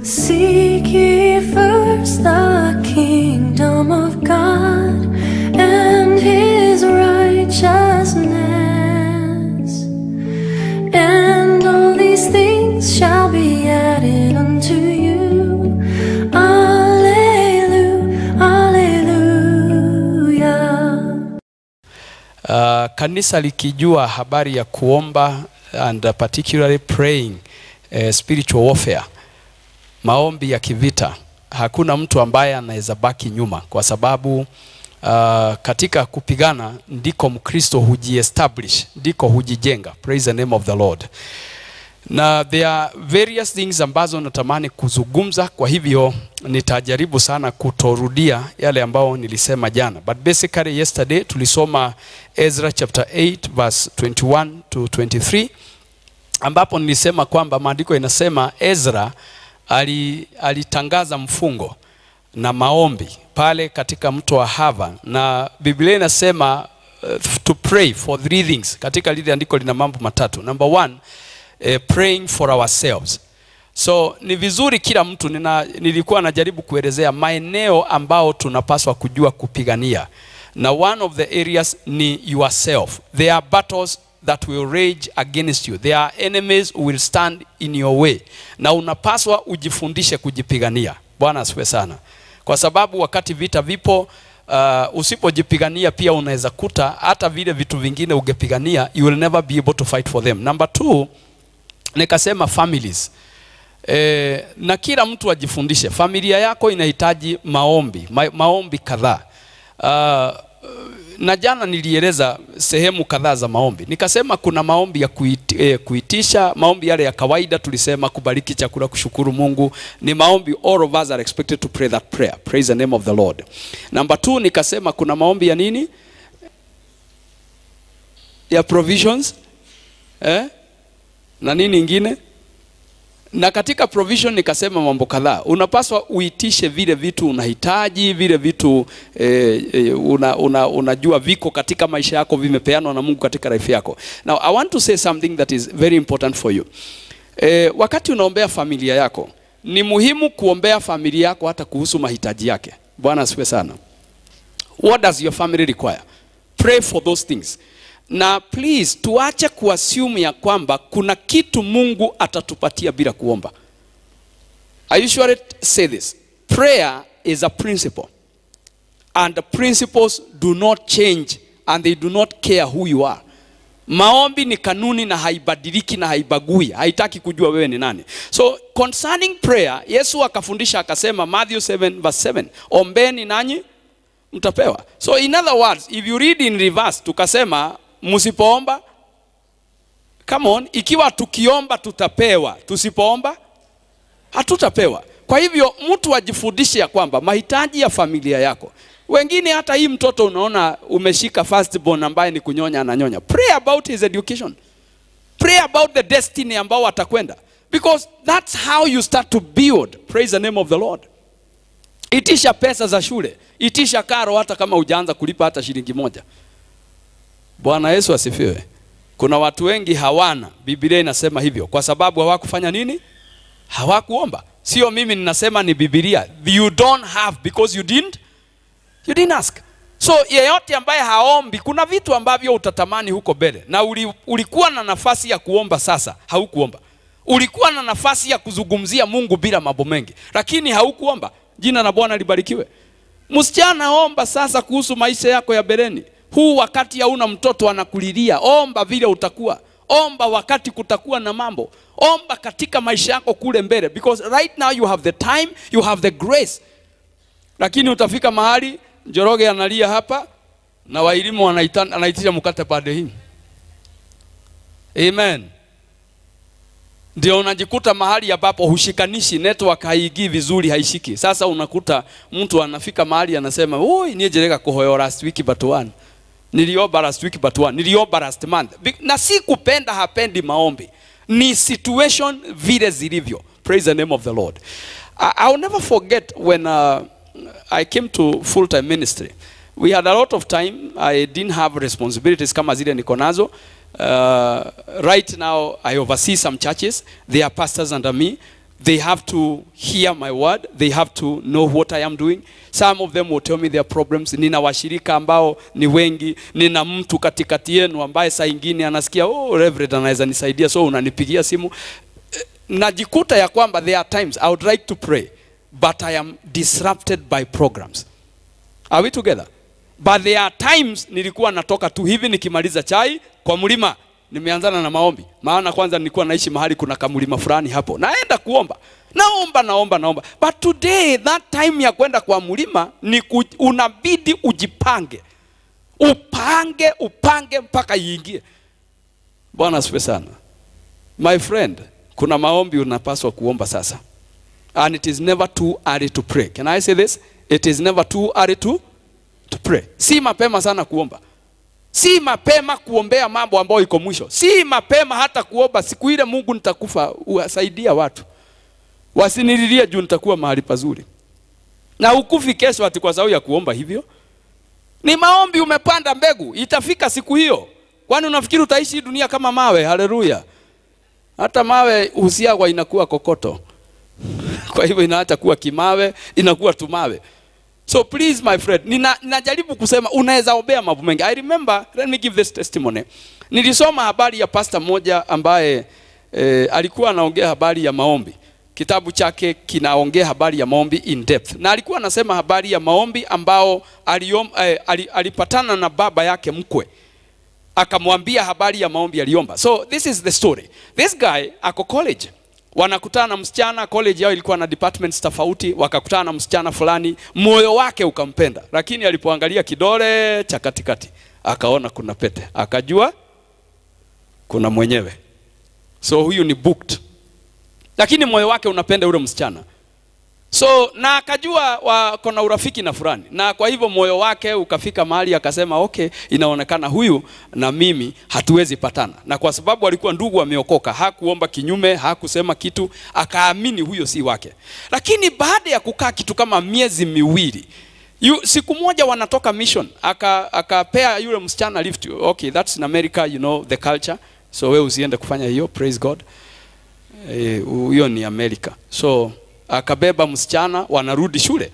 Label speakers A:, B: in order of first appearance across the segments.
A: Seek ye first the kingdom of God and his righteousness, and all these things shall be added unto you. Alleluia, Alleluia.
B: Uh, kanisa likijua habari ya kuomba and particularly praying uh, spiritual warfare, maombi ya kivita, hakuna mtu ambaye anaweza baki nyuma, kwa sababu uh, katika kupigana ndiko Mkristo hujiestablish, ndiko hujijenga. Praise the name of the Lord. Na there are various things ambazo natamani kuzungumza, kwa hivyo nitajaribu sana kutorudia yale ambayo nilisema jana. But basically yesterday tulisoma Ezra chapter 8 verse 21 to 23 ambapo nilisema kwamba maandiko inasema Ezra alitangaza mfungo na maombi pale katika mto wa Hava, na Biblia inasema uh, to pray for three things. Katika lile andiko lina mambo matatu. Number one, uh, praying for ourselves. So ni vizuri kila mtu nina, nilikuwa najaribu kuelezea maeneo ambao tunapaswa kujua kupigania, na one of the areas ni yourself. There are battles that will rage against you. There are enemies who will stand in your way, na unapaswa ujifundishe kujipigania. Bwana asifiwe sana, kwa sababu wakati vita vipo uh, usipojipigania pia unaweza kuta hata vile vitu vingine ungepigania, you will never be able to fight for them. Number two, nikasema families e, na kila mtu ajifundishe. Familia yako inahitaji maombi ma, maombi kadhaa uh, na jana nilieleza sehemu kadhaa za maombi, nikasema kuna maombi ya kuiti, eh, kuitisha, maombi yale ya kawaida tulisema, kubariki chakula, kushukuru Mungu, ni maombi all of us are expected to pray that prayer. Praise the name of the Lord. Number two, nikasema kuna maombi ya nini, ya provisions eh? na nini ingine na katika provision nikasema mambo kadhaa. Unapaswa uitishe vile vitu unahitaji, vile vitu eh, eh, una, una, unajua viko katika maisha yako, vimepeanwa na Mungu katika life yako. Now I want to say something that is very important for you. Eh, wakati unaombea familia yako, ni muhimu kuombea familia yako hata kuhusu mahitaji yake. Bwana asifiwe sana. What does your family require? Pray for those things na please tuache kuassume ya kwamba kuna kitu Mungu atatupatia bila kuomba. I usually say this. Prayer is a principle. And the principles do not change and they do not care who you are. Maombi ni kanuni na haibadiliki na haibagui, haitaki kujua wewe ni nani. So concerning prayer, Yesu akafundisha akasema Matthew 7 verse 7, ombeni nanyi mtapewa. So in other words, if you read in reverse tukasema msipoomba come on, ikiwa tukiomba tutapewa, tusipoomba? Hatutapewa. Kwa hivyo mtu ajifundishe ya kwamba mahitaji ya familia yako, wengine hata hii mtoto unaona umeshika firstborn ambaye ni kunyonya ananyonya, pray about his education, pray about the destiny ambao atakwenda, because that's how you start to build. Praise the name of the Lord. Itisha pesa za shule, itisha karo, hata kama hujaanza kulipa hata shilingi moja. Bwana Yesu asifiwe. Kuna watu wengi hawana, Biblia inasema hivyo, kwa sababu hawakufanya nini? Hawakuomba. Sio mimi ninasema, ni Biblia. You don't have because you didn't, you didn't ask. So yeyote ambaye haombi, kuna vitu ambavyo utatamani huko mbele, na uli, ulikuwa na nafasi ya kuomba, sasa haukuomba. Ulikuwa na nafasi ya kuzungumzia Mungu bila mambo mengi, lakini haukuomba. Jina la Bwana libarikiwe. Msichana, omba sasa kuhusu maisha yako ya beleni huu wakati hauna mtoto anakulilia, omba vile utakuwa. Omba wakati kutakuwa na mambo. Omba katika maisha yako kule mbele, because right now you have the time, you have the grace. Lakini utafika mahali Njoroge analia hapa na Wailimu anaitisha mkate pande hii. Amen. Ndio unajikuta mahali ambapo hushikanishi, network haigii vizuri, haishiki. Sasa unakuta mtu anafika mahali anasema, "Oi, niejereka kuhoyo last week but one." Niliomba last week but one, niliomba last month. Na si kupenda hapendi maombi, ni situation vile zilivyo. Praise the name of the Lord. I, I'll never forget when uh, I came to full time ministry. We had a lot of time. I didn't have responsibilities kama zile niko nazo. Uh, right now I oversee some churches. They are pastors under me. They have to hear my word. They have to know what I am doing. Some of them will tell me their problems. Nina washirika ambao ni wengi. Nina mtu katikati yenu ambaye saa ingine anasikia oh, Reverend anaweza nisaidia, so unanipigia simu. Eh, Najikuta ya kwamba there are times I would like to pray but I am disrupted by programs. Are we together? But there are times nilikuwa natoka tu hivi nikimaliza chai kwa mlima nimeanzana na maombi. Maana kwanza nilikuwa naishi mahali kuna kamlima fulani hapo. Naenda kuomba. Naomba naomba naomba. But today that time ya kwenda kwa mlima ni unabidi ujipange. Upange upange mpaka iingie. Bwana asifiwe sana. My friend, kuna maombi unapaswa kuomba sasa. And it is never too early to pray. Can I say this? It is never too early to to pray. Si mapema sana kuomba. Si mapema kuombea mambo ambayo iko mwisho. Si mapema hata kuomba siku ile Mungu nitakufa, uwasaidia watu. Wasinililie juu nitakuwa mahali pazuri. Na ukufi kesho ati kwa sababu ya kuomba hivyo. Ni maombi umepanda mbegu, itafika siku hiyo. Kwani unafikiri utaishi dunia kama mawe? Haleluya. Hata mawe husiagwa inakuwa kokoto. Kwa hivyo inaacha kuwa kimawe, inakuwa tumawe. So please my friend, nina, najaribu kusema unaweza obea mambo mengi. I remember, let me give this testimony. Nilisoma habari ya pastor mmoja ambaye eh, alikuwa anaongea habari ya maombi. Kitabu chake kinaongea habari ya maombi in depth. Na alikuwa anasema habari ya maombi ambao aliom, eh, ali- alipatana na baba yake mkwe akamwambia habari ya maombi aliomba. So this is the story. This guy ako college, wanakutana na msichana. College yao ilikuwa na departments tofauti, wakakutana na msichana fulani, moyo wake ukampenda, lakini alipoangalia kidole cha katikati akaona kuna pete, akajua kuna mwenyewe. So huyu ni booked, lakini moyo wake unapenda yule msichana so na akajua wako na urafiki na fulani, na kwa hivyo moyo wake ukafika mahali akasema, okay, inaonekana huyu na mimi hatuwezi patana. Na kwa sababu alikuwa ndugu ameokoka, hakuomba kinyume, hakusema kitu, akaamini huyo si wake. Lakini baada ya kukaa kitu kama miezi miwili yu, siku moja wanatoka mission, aka akapea yule msichana lift. Okay, that's in America, you know the culture, so wewe usiende kufanya hiyo, praise God. Hiyo e, ni America. So akabeba msichana, wanarudi shule,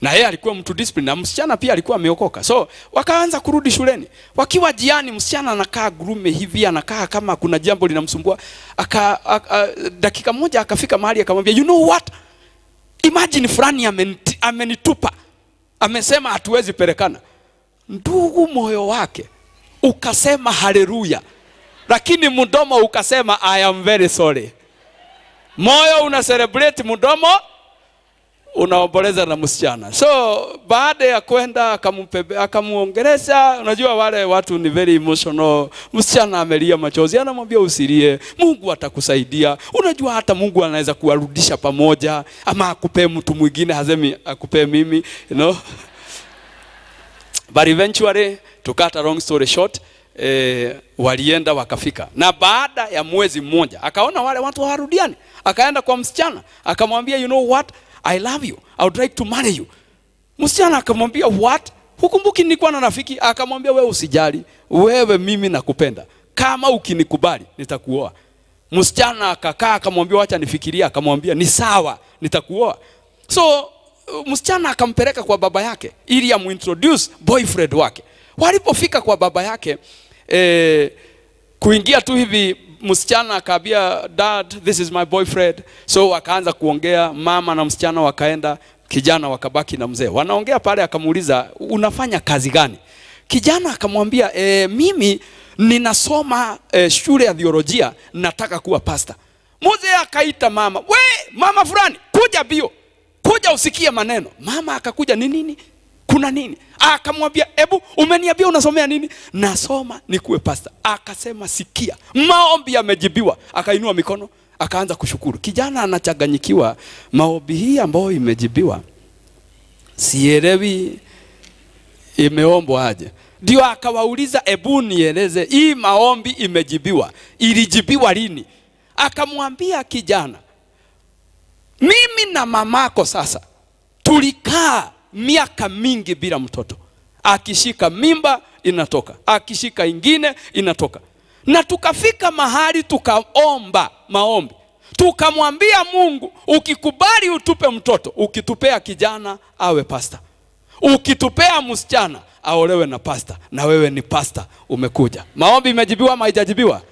B: na yeye alikuwa mtu discipline, na msichana pia alikuwa ameokoka. So wakaanza kurudi shuleni. Wakiwa jiani, msichana anakaa gurume hivi, anakaa kama kuna jambo linamsumbua. Aka, aka, dakika moja akafika mahali akamwambia, you know what, imagine fulani amenitupa, amesema hatuwezi pelekana. Ndugu, moyo wake ukasema haleluya, lakini mdomo ukasema I am very sorry. Moyo una celebrate, mdomo unaomboleza na msichana. So baada ya kwenda akamuongelesha, unajua wale watu ni very emotional. Msichana amelia machozi, anamwambia usilie, Mungu atakusaidia. Unajua hata Mungu anaweza kuwarudisha pamoja, ama akupee mtu mwingine, hasemi akupee mimi, you know. But eventually to cut a long story short, eh, walienda wakafika, na baada ya mwezi mmoja akaona wale watu hawarudiani, akaenda kwa msichana akamwambia, you know what, I love you, I would like to marry you. Msichana akamwambia what, hukumbuki nilikuwa na rafiki? Akamwambia wewe usijali, wewe mimi nakupenda, kama ukinikubali nitakuoa. Msichana akakaa akamwambia wacha nifikiria, akamwambia ni sawa, nitakuoa. So msichana akampeleka kwa baba yake ili amuintroduce boyfriend wake. Walipofika kwa baba yake eh, kuingia tu hivi msichana akaambia dad this is my boyfriend. So akaanza kuongea mama na msichana wakaenda kijana wakabaki na mzee. Wanaongea pale akamuuliza unafanya kazi gani? Kijana akamwambia e, mimi ninasoma e, shule ya theolojia nataka kuwa pasta mzee akaita mama we mama fulani kuja bio kuja usikie maneno. Mama akakuja ni nini kuna nini? Akamwambia hebu umeniambia unasomea nini? Nasoma. Nikuwe pasta akasema sikia maombi yamejibiwa. Akainua mikono akaanza kushukuru. Kijana anachanganyikiwa maombi hii ambayo imejibiwa sielewi imeombwa aje. Ndio akawauliza ebu nieleze hii maombi imejibiwa ilijibiwa lini? Akamwambia kijana mimi na mamako sasa tulikaa miaka mingi bila mtoto. Akishika mimba inatoka. Akishika ingine inatoka. Na tukafika mahali tukaomba maombi. Tukamwambia mungu ukikubali utupe mtoto ukitupea kijana awe pasta. Ukitupea msichana aolewe na pasta. Na wewe ni pasta umekuja. Maombi imejibiwa ama haijajibiwa?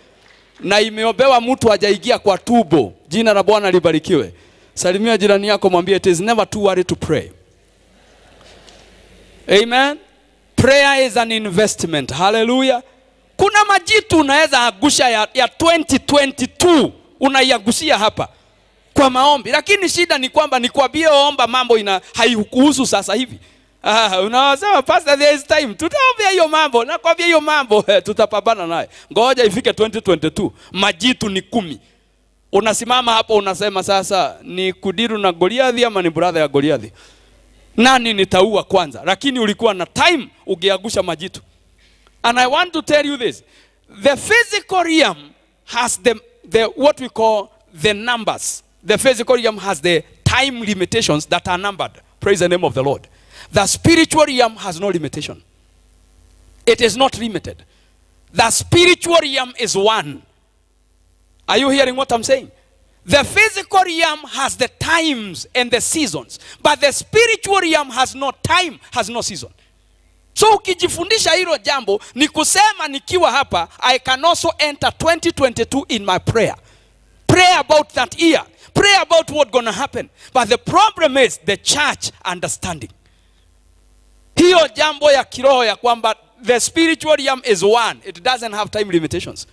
B: Na imeombewa mtu hajaingia kwa tubo. Jina la bwana libarikiwe. Salimia jirani yako mwambie it is never too early to pray amen. Prayer is an investment. Haleluya kuna majitu unaweza agusha ya, ya 2022 unaiagusia hapa kwa maombi. Lakini shida ni kwamba nikwambie omba mambo ina haikuhusu sasa hivi. Ah, unawasema pastor there is time. Tutaombea hiyo mambo. Nakwambia hiyo mambo eh, tutapambana naye. Ngoja ifike 2022 majitu ni kumi. Unasimama hapo unasema sasa ni kudiru na goliathi ama ni brother ya goliathi nani nitaua kwanza? Lakini ulikuwa na time ugeagusha majitu. And i want to tell you this. The physical realm has the, the what we call the numbers. The physical realm has the time limitations that are numbered. Praise the name of the lord. The spiritual realm has no limitation. It is not limited. The spiritual realm is one. Are you hearing what i'm saying the physical realm has the times and the seasons but the spiritual realm has no time has no season. So ukijifundisha hilo jambo ni kusema nikiwa hapa i can also enter 2022 in my prayer. Pray about that year. Pray about what gonna happen. But the problem is the church understanding. Hiyo jambo ya kiroho ya kwamba the spiritual realm is one. It doesn't have time limitations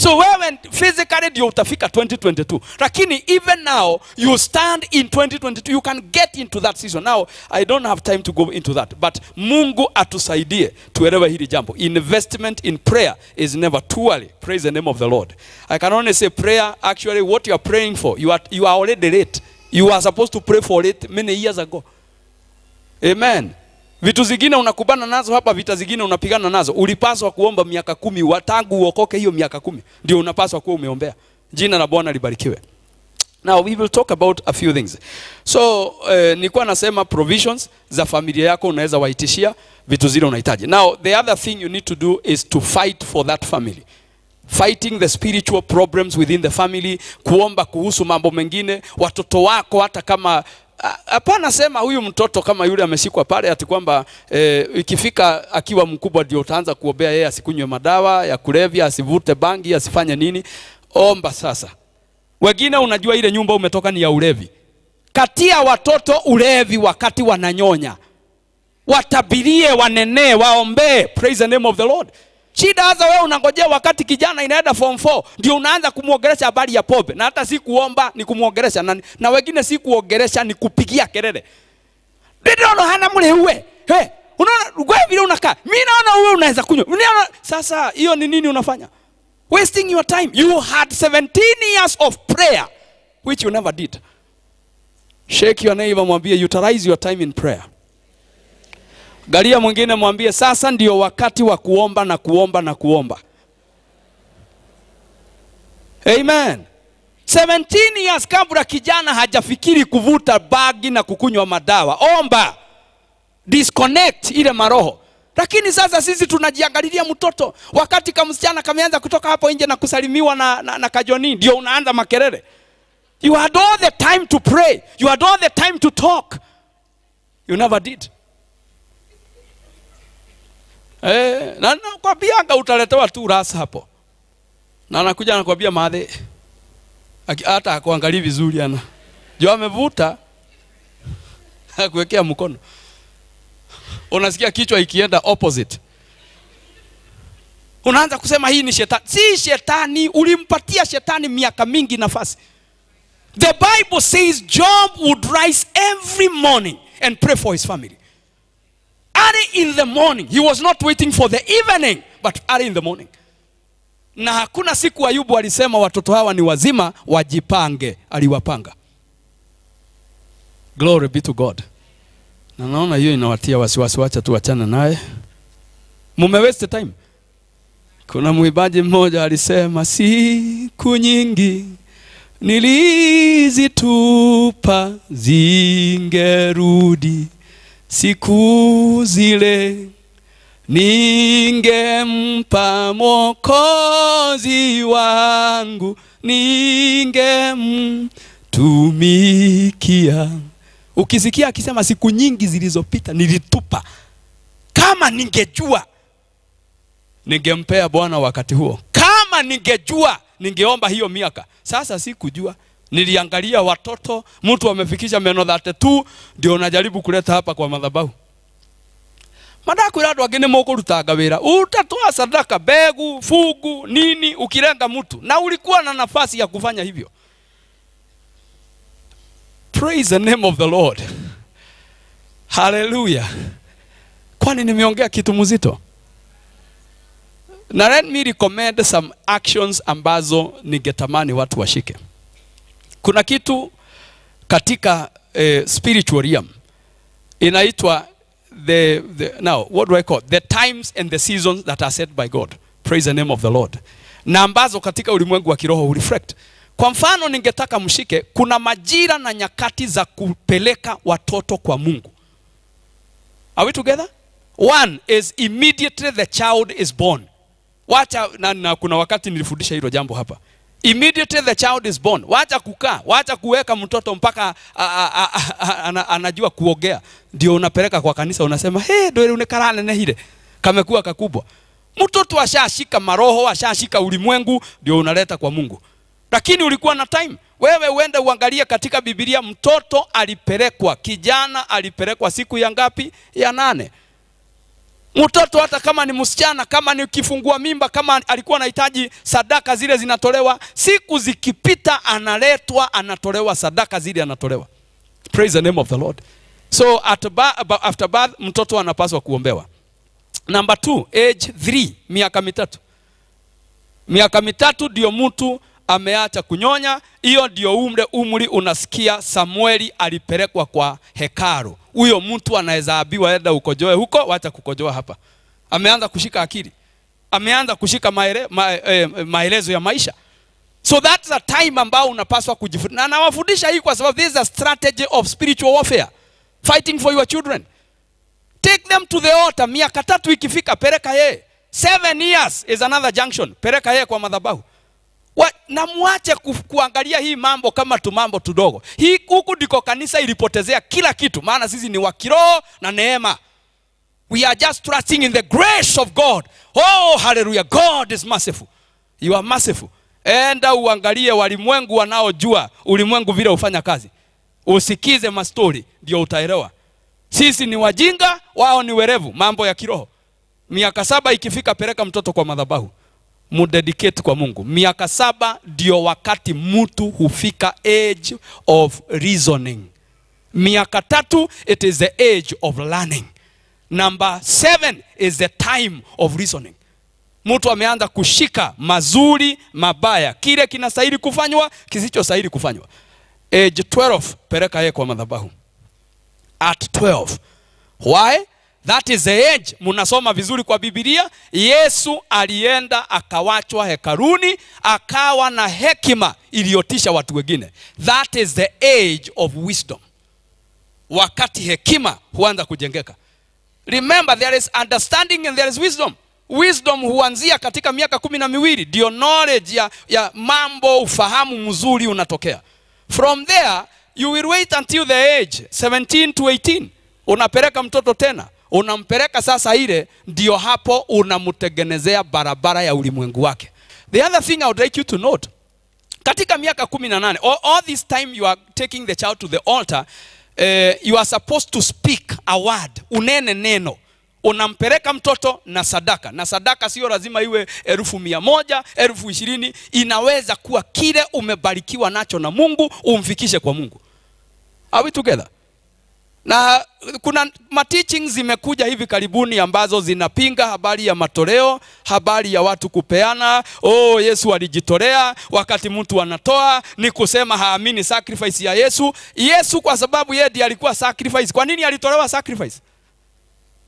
B: so wewe physically ndio utafika 2022 lakini even now you stand in 2022 you can get into that season. Now i don't have time to go into that but mungu atusaidie tuelewe hili jambo. Investment in prayer is never too early praise the name of the lord. I can only say prayer actually what you are praying for you are, you are already late. You are supposed to pray for it many years ago. Amen vitu zingine unakubana nazo hapa vita zingine unapigana nazo. Ulipaswa kuomba miaka kumi watangu uokoke hiyo miaka kumi ndio unapaswa kuwa umeombea. Jina la bwana libarikiwe. Now we will talk about a few things. So eh, nilikuwa nasema provisions za familia yako unaweza waitishia vitu zile unahitaji. Now the other thing you need to do is to fight for that family. Fighting the spiritual problems within the family kuomba kuhusu mambo mengine watoto wako hata kama hapana sema huyu mtoto kama yule ameshikwa pale ati kwamba e, ikifika akiwa mkubwa ndio utaanza kuombea yeye asikunywe madawa ya kulevya asivute bangi asifanye nini? Omba sasa. Wengine unajua ile nyumba umetoka ni ya ulevi. Katia watoto ulevi wakati wananyonya. Watabirie wanenee waombee. Praise the name of the lord shida hasa wewe unangojea wakati kijana inaenda form 4 ndio unaanza kumwongelesha habari ya pombe. Na hata si kuomba ni kumwongelesha na, na wengine si kuongelesha ni kupigia kelele Ndio hana mle uwe. Hey, unaona wewe vile unakaa. Mimi naona wewe unaweza kunywa. Unaona sasa hiyo ni nini unafanya? Wasting your time. You had 17 years of prayer which you never did. Shake your neighbor mwambie utilize your time in prayer galia mwingine mwambie sasa ndio wakati wa kuomba na kuomba na kuomba. Amen. 17 years kabla kijana hajafikiri kuvuta bagi na kukunywa madawa omba. Disconnect ile maroho. Lakini sasa sisi tunajiangalilia mtoto. Wakati kamsichana kameanza kutoka hapo nje na kusalimiwa na, na, na kajoni ndio unaanza makelele. You had all the time to pray. You had all the time to talk. You never did Eh, na nakwambianga utaletewa tu rasa hapo. Na anakuja anakwambia madhe hata akuangalii vizuri ana. Jo amevuta akuwekea mkono. Unasikia kichwa ikienda opposite. Unaanza kusema hii ni shetani. Si shetani ulimpatia shetani miaka mingi nafasi. The bible says job would rise every morning and pray for his family early in the morning. He was not waiting for the evening but early in the morning. Na hakuna siku ayubu alisema watoto hawa ni wazima wajipange. Aliwapanga. Glory be to god. Na naona hiyo inawatia wasiwasi wacha tu wachana naye. Mume waste time. Kuna mwimbaji mmoja alisema siku nyingi nilizitupa zingerudi siku zile ningempa mokozi wangu ningemtumikia. Ukisikia akisema siku nyingi zilizopita nilitupa kama ningejua ningempea bwana wakati huo. Kama ningejua ningeomba hiyo miaka. Sasa sikujua niliangalia watoto mtu amefikisha meno thate tu ndio unajaribu kuleta hapa kwa madhabahu. Madakwira andu angi ni mukurutanga wira utatoa sadaka begu fugu nini ukilenga mtu na ulikuwa na nafasi ya kufanya hivyo. Praise the name of the lord. Haleluya kwani nimeongea kitu mzito? Na let me recommend some actions ambazo ningetamani watu washike kuna kitu katika eh, spiritual realm. Inaitwa the, the now what do I call the times and the seasons that are set by God. Praise the name of the Lord. Na ambazo katika ulimwengu wa kiroho hureflect kwa mfano ningetaka mshike kuna majira na nyakati za kupeleka watoto kwa Mungu. Are we together? One is immediately the child is born. Wacha na, na kuna wakati nilifundisha hilo jambo hapa immediately the child is born wacha kukaa wacha kuweka mtoto mpaka a, a, a, a, a, anajua kuogea. Ndio unapeleka kwa kanisa unasema hey, ndio unekarane hile kamekuwa kakubwa. Mtoto ashashika maroho ashashika ulimwengu ndio unaleta kwa mungu. Lakini ulikuwa na time. Wewe uende uangalie katika Biblia, mtoto alipelekwa kijana alipelekwa siku ya ngapi? Ya nane mtoto hata kama ni msichana kama ni kifungua mimba kama alikuwa anahitaji sadaka zile zinatolewa siku zikipita analetwa anatolewa sadaka zile anatolewa. Praise the name of the lord. So at after birth mtoto anapaswa kuombewa. Number two age 3 miaka mitatu. Miaka mitatu ndio mtu ameacha kunyonya hiyo ndio umre umri unasikia samueli alipelekwa kwa hekaru huyo mtu anaweza abiwa enda ukojoe huko wacha kukojoa hapa. Ameanza kushika akili. Ameanza kushika maele, ma, eh, maelezo ya maisha. So that's a time ambao unapaswa kujifunza na nawafundisha hii kwa sababu this is a strategy of spiritual warfare. Fighting for your children. Take them to the altar. Miaka tatu ikifika pereka yeye. Seven years is another junction. Peleka yeye kwa madhabahu Wa, na muache ku, kuangalia hii mambo kama tu mambo tudogo. Hii huku ndiko kanisa ilipotezea kila kitu, maana sisi ni wa kiroho na neema. We are just trusting in the grace of God. Oh, hallelujah. God is merciful. You are merciful. Enda uangalie walimwengu wanaojua ulimwengu vile ufanya kazi, usikize mastori ndio utaelewa. Sisi ni wajinga, wao ni werevu, mambo ya kiroho. Miaka saba ikifika, peleka mtoto kwa madhabahu mudedicate kwa Mungu. Miaka saba ndio wakati mtu hufika age of reasoning. Miaka tatu it is the age of learning. Number seven is the time of reasoning. Mtu ameanza kushika mazuri, mabaya, kile kinastahili kufanywa, kisichostahili kufanywa. Age 12 peleka yeye kwa madhabahu. At 12. Why? That is the age. Munasoma vizuri kwa Biblia. Yesu alienda akawachwa hekaruni, akawa na hekima iliyotisha watu wengine. That is the age of wisdom. Wakati hekima huanza kujengeka. Remember there is understanding and there is wisdom. Wisdom huanzia katika miaka kumi na miwili, ndio knowledge ya, ya mambo, ufahamu mzuri unatokea. From there you will wait until the age 17 to 18. Unapeleka mtoto tena unampeleka sasa, ile ndio hapo unamtengenezea barabara ya ulimwengu wake. The other thing I would like you to note, katika miaka kumi na nane all, all this time you are taking the child to the altar uh, you are supposed to speak a word, unene neno unampeleka mtoto na sadaka, na sadaka sio lazima iwe elfu mia moja elfu ishirini inaweza kuwa kile umebarikiwa nacho na Mungu, umfikishe kwa Mungu. Are we together? Na kuna mateaching zimekuja hivi karibuni ambazo zinapinga habari ya matoleo, habari ya watu kupeana. Oh, Yesu alijitolea. Wakati mtu anatoa ni kusema haamini sacrifice ya Yesu. Yesu kwa sababu yeye ndiye alikuwa sacrifice. Kwa nini alitolewa sacrifice?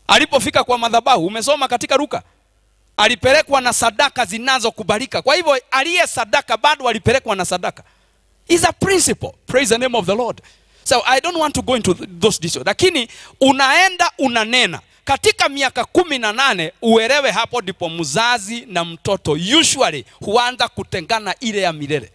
B: Alipofika kwa madhabahu, umesoma katika Luka, alipelekwa na sadaka zinazokubalika. Kwa hivyo aliye sadaka bado alipelekwa na sadaka. Is a principle. Praise the name of the Lord. So I don't want to go into those details. Lakini unaenda unanena. Katika miaka kumi na nane uelewe hapo ndipo mzazi na mtoto usually huanza kutengana ile ya milele.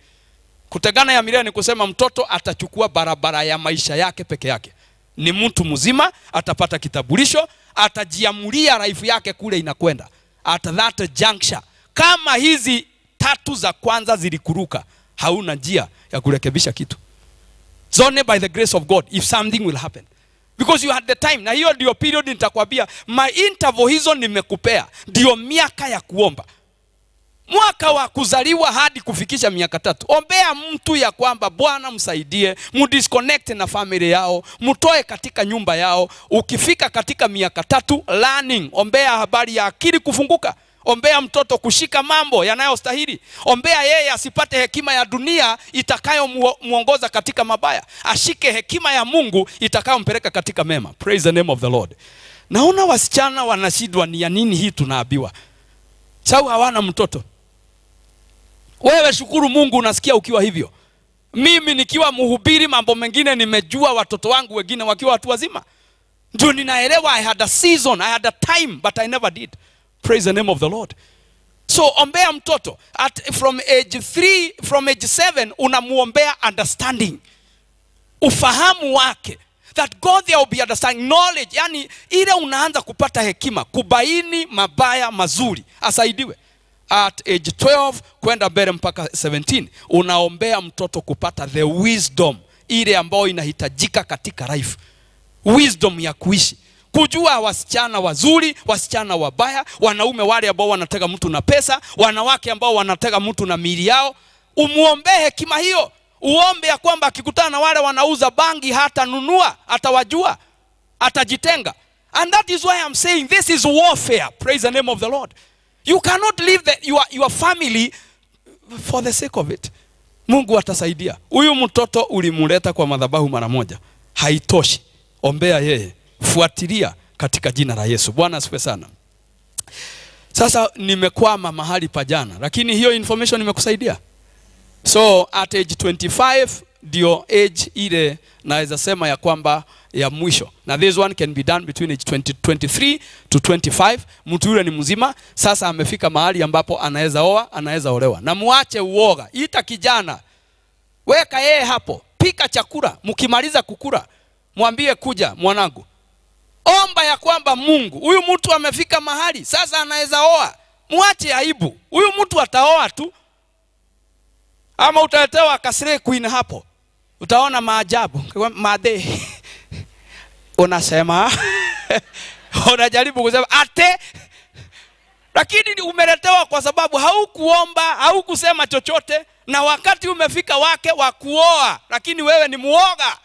B: Kutengana ya milele ni kusema mtoto atachukua barabara ya maisha yake peke yake. Ni mtu mzima atapata kitambulisho atajiamulia raifu yake kule inakwenda. At that juncture kama hizi tatu za kwanza zilikuruka hauna njia ya kurekebisha kitu It's only by the grace of God if something will happen. Because you had the time na hiyo ndio period nitakwambia my interval hizo nimekupea ndio miaka ya kuomba. Mwaka wa kuzaliwa hadi kufikisha miaka tatu. Ombea mtu ya kwamba bwana msaidie mdisconnect na family yao mtoe katika nyumba yao. Ukifika katika miaka tatu learning. Ombea habari ya akili kufunguka ombea mtoto kushika mambo yanayostahili. Ombea yeye asipate hekima ya dunia itakayomwongoza katika mabaya. Ashike hekima ya mungu itakayompeleka katika mema. Praise the name of the lord. Naona wasichana wanashidwa ni ya nini hii tunaambiwa sau hawana mtoto. Wewe shukuru mungu unasikia ukiwa hivyo. Mimi nikiwa mhubiri mambo mengine nimejua watoto wangu wengine wakiwa watu wazima. Ndio ninaelewa i had a season i had a time but i never did praise the name of the lord. So ombea mtoto at from age 3 from age 7 unamuombea understanding. Ufahamu wake. That god there will be understanding knowledge. Yani ile unaanza kupata hekima kubaini mabaya mazuri. Asaidiwe. At age 12 kwenda mbele mpaka 17 unaombea mtoto kupata the wisdom ile ambayo inahitajika katika life. Wisdom ya kuishi kujua wasichana wazuri wasichana wabaya wanaume wale ambao wanatega mtu na pesa wanawake ambao wanatega mtu na mili yao. Umwombee hekima hiyo. Uombe ya kwamba akikutana na wale wanauza bangi hatanunua atawajua atajitenga. And that is why I'm saying this is warfare. Praise the name of the Lord. You cannot leave the, your, your family for the sake of it. Mungu atasaidia. Huyu mtoto ulimuleta kwa madhabahu mara moja. Haitoshi. Ombea yeye fuatilia katika jina la yesu. Bwana asifiwe sana. Sasa nimekwama mahali pa jana lakini hiyo information imekusaidia. So at age 25 ndio age ile naweza sema ya kwamba ya mwisho. Na this one can be done between age 20, 23 to 25 mtu yule ni mzima. Sasa amefika mahali ambapo anaweza oa anaweza olewa. Na muache uoga. Ita kijana. Weka yeye hapo. Pika chakula. Mkimaliza kukula mwambie kuja mwanangu omba ya kwamba mungu huyu mtu amefika mahali sasa anaweza oa. Mwache aibu. Huyu mtu ataoa tu. Ama utaletewa kasire queen hapo. Utaona maajabu. Madhe unasema unajaribu kusema ate. Lakini umeletewa kwa sababu haukuomba haukusema chochote na wakati umefika wake wa kuoa lakini wewe ni muoga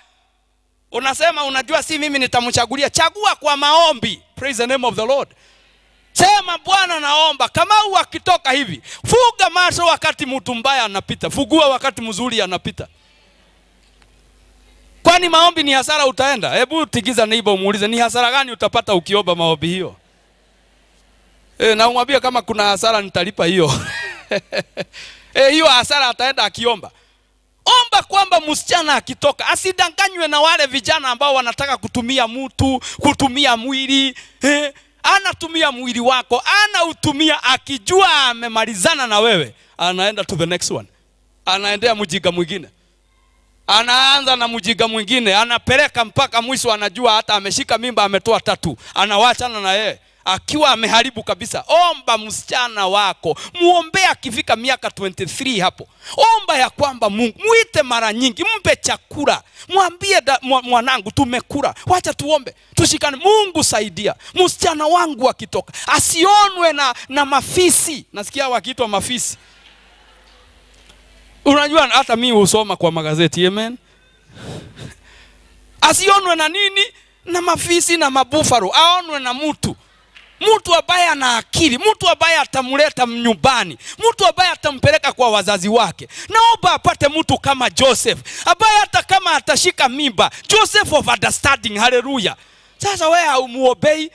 B: unasema unajua si mimi nitamchagulia. Chagua kwa maombi. Praise the name of the lord. Sema bwana naomba. Kama huu akitoka hivi fuga macho wakati mtu mbaya anapita. Fugua wakati mzuri anapita. Kwani maombi ni hasara? Utaenda. Hebu tigiza neiba umuulize ni hasara gani utapata ukiomba maombi hiyo? E, na umwambie kama kuna hasara nitalipa hiyo. E, hiyo hasara ataenda akiomba omba kwamba msichana akitoka asidanganywe na wale vijana ambao wanataka kutumia mtu kutumia mwili eh, anatumia mwili wako anautumia akijua amemalizana na wewe anaenda to the next one. Anaendea mjiga mwingine. Anaanza na mjiga mwingine anapeleka mpaka mwisho anajua hata ameshika mimba ametoa tatu. Anawachana na yeye akiwa ameharibu kabisa. Omba msichana wako muombee akifika miaka 23 hapo. Omba ya kwamba mungu mwite mara nyingi mpe chakula. Mwambie mwanangu tumekula. Wacha tuombe tushikane. Mungu saidia. Msichana wangu akitoka asionwe na, na mafisi. Nasikia wakiitwa mafisi. Unajua hata mi husoma kwa magazeti amen? Asionwe na nini? Na mafisi na mabufaro. Aonwe na mtu mtu ambaye ana akili mtu ambaye atamleta nyumbani mtu ambaye atampeleka kwa wazazi wake. Naomba apate mtu kama joseph ambaye hata kama atashika mimba joseph of understanding haleluya. Sasa wewe haumuobei?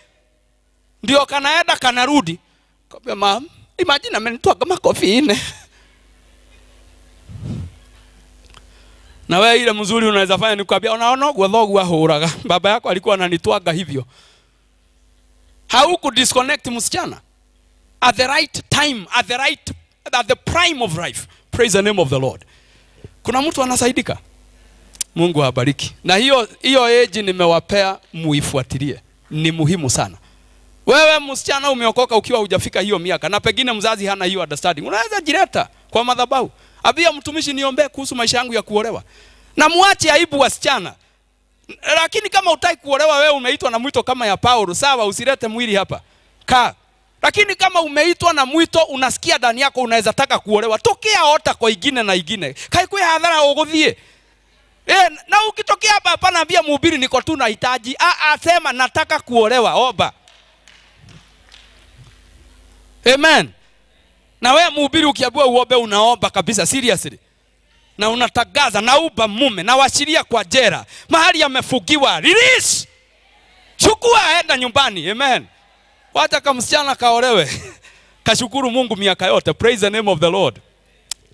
B: Ndio kanaenda kanarudi. Kaambia, mam imagine amenitoa kama kofi nne. Na wewe ile mzuri unaweza fanya ni kuambia unaona gwa thogu ahuraga baba yako alikuwa ananitwaga hivyo hauku disconnect msichana at the right time at the right at the prime of life. Praise the name of the lord. Kuna mtu anasaidika? Mungu awabariki. Na hiyo hiyo age nimewapea muifuatilie. Ni muhimu sana. Wewe msichana umeokoka ukiwa hujafika hiyo miaka na pengine mzazi hana hiyo understanding. Unaweza jireta kwa madhabahu. Abia mtumishi niombee kuhusu maisha yangu ya kuolewa. Na muache aibu wasichana lakini kama utaki kuolewa wewe umeitwa na mwito kama ya paulo. Sawa usilete mwili hapa. Ka. Lakini kama umeitwa na mwito unasikia ndani yako unaweza taka kuolewa. Tokea ota kwa ingine na ingine. Kai kwe hadhara uguthie E, na ukitokea hapa hapa naambia mhubiri niko tu nahitaji. Asema nataka kuolewa. Omba amen. Na wewe mhubiri ukiambiwa uombe unaomba kabisa seriously na unatangaza na uba mume na washiria kwa jera mahali amefugiwa release. Chukua aenda nyumbani. Amen. Wacha kamsichana kaolewe kashukuru mungu miaka yote. Praise the name of the lord.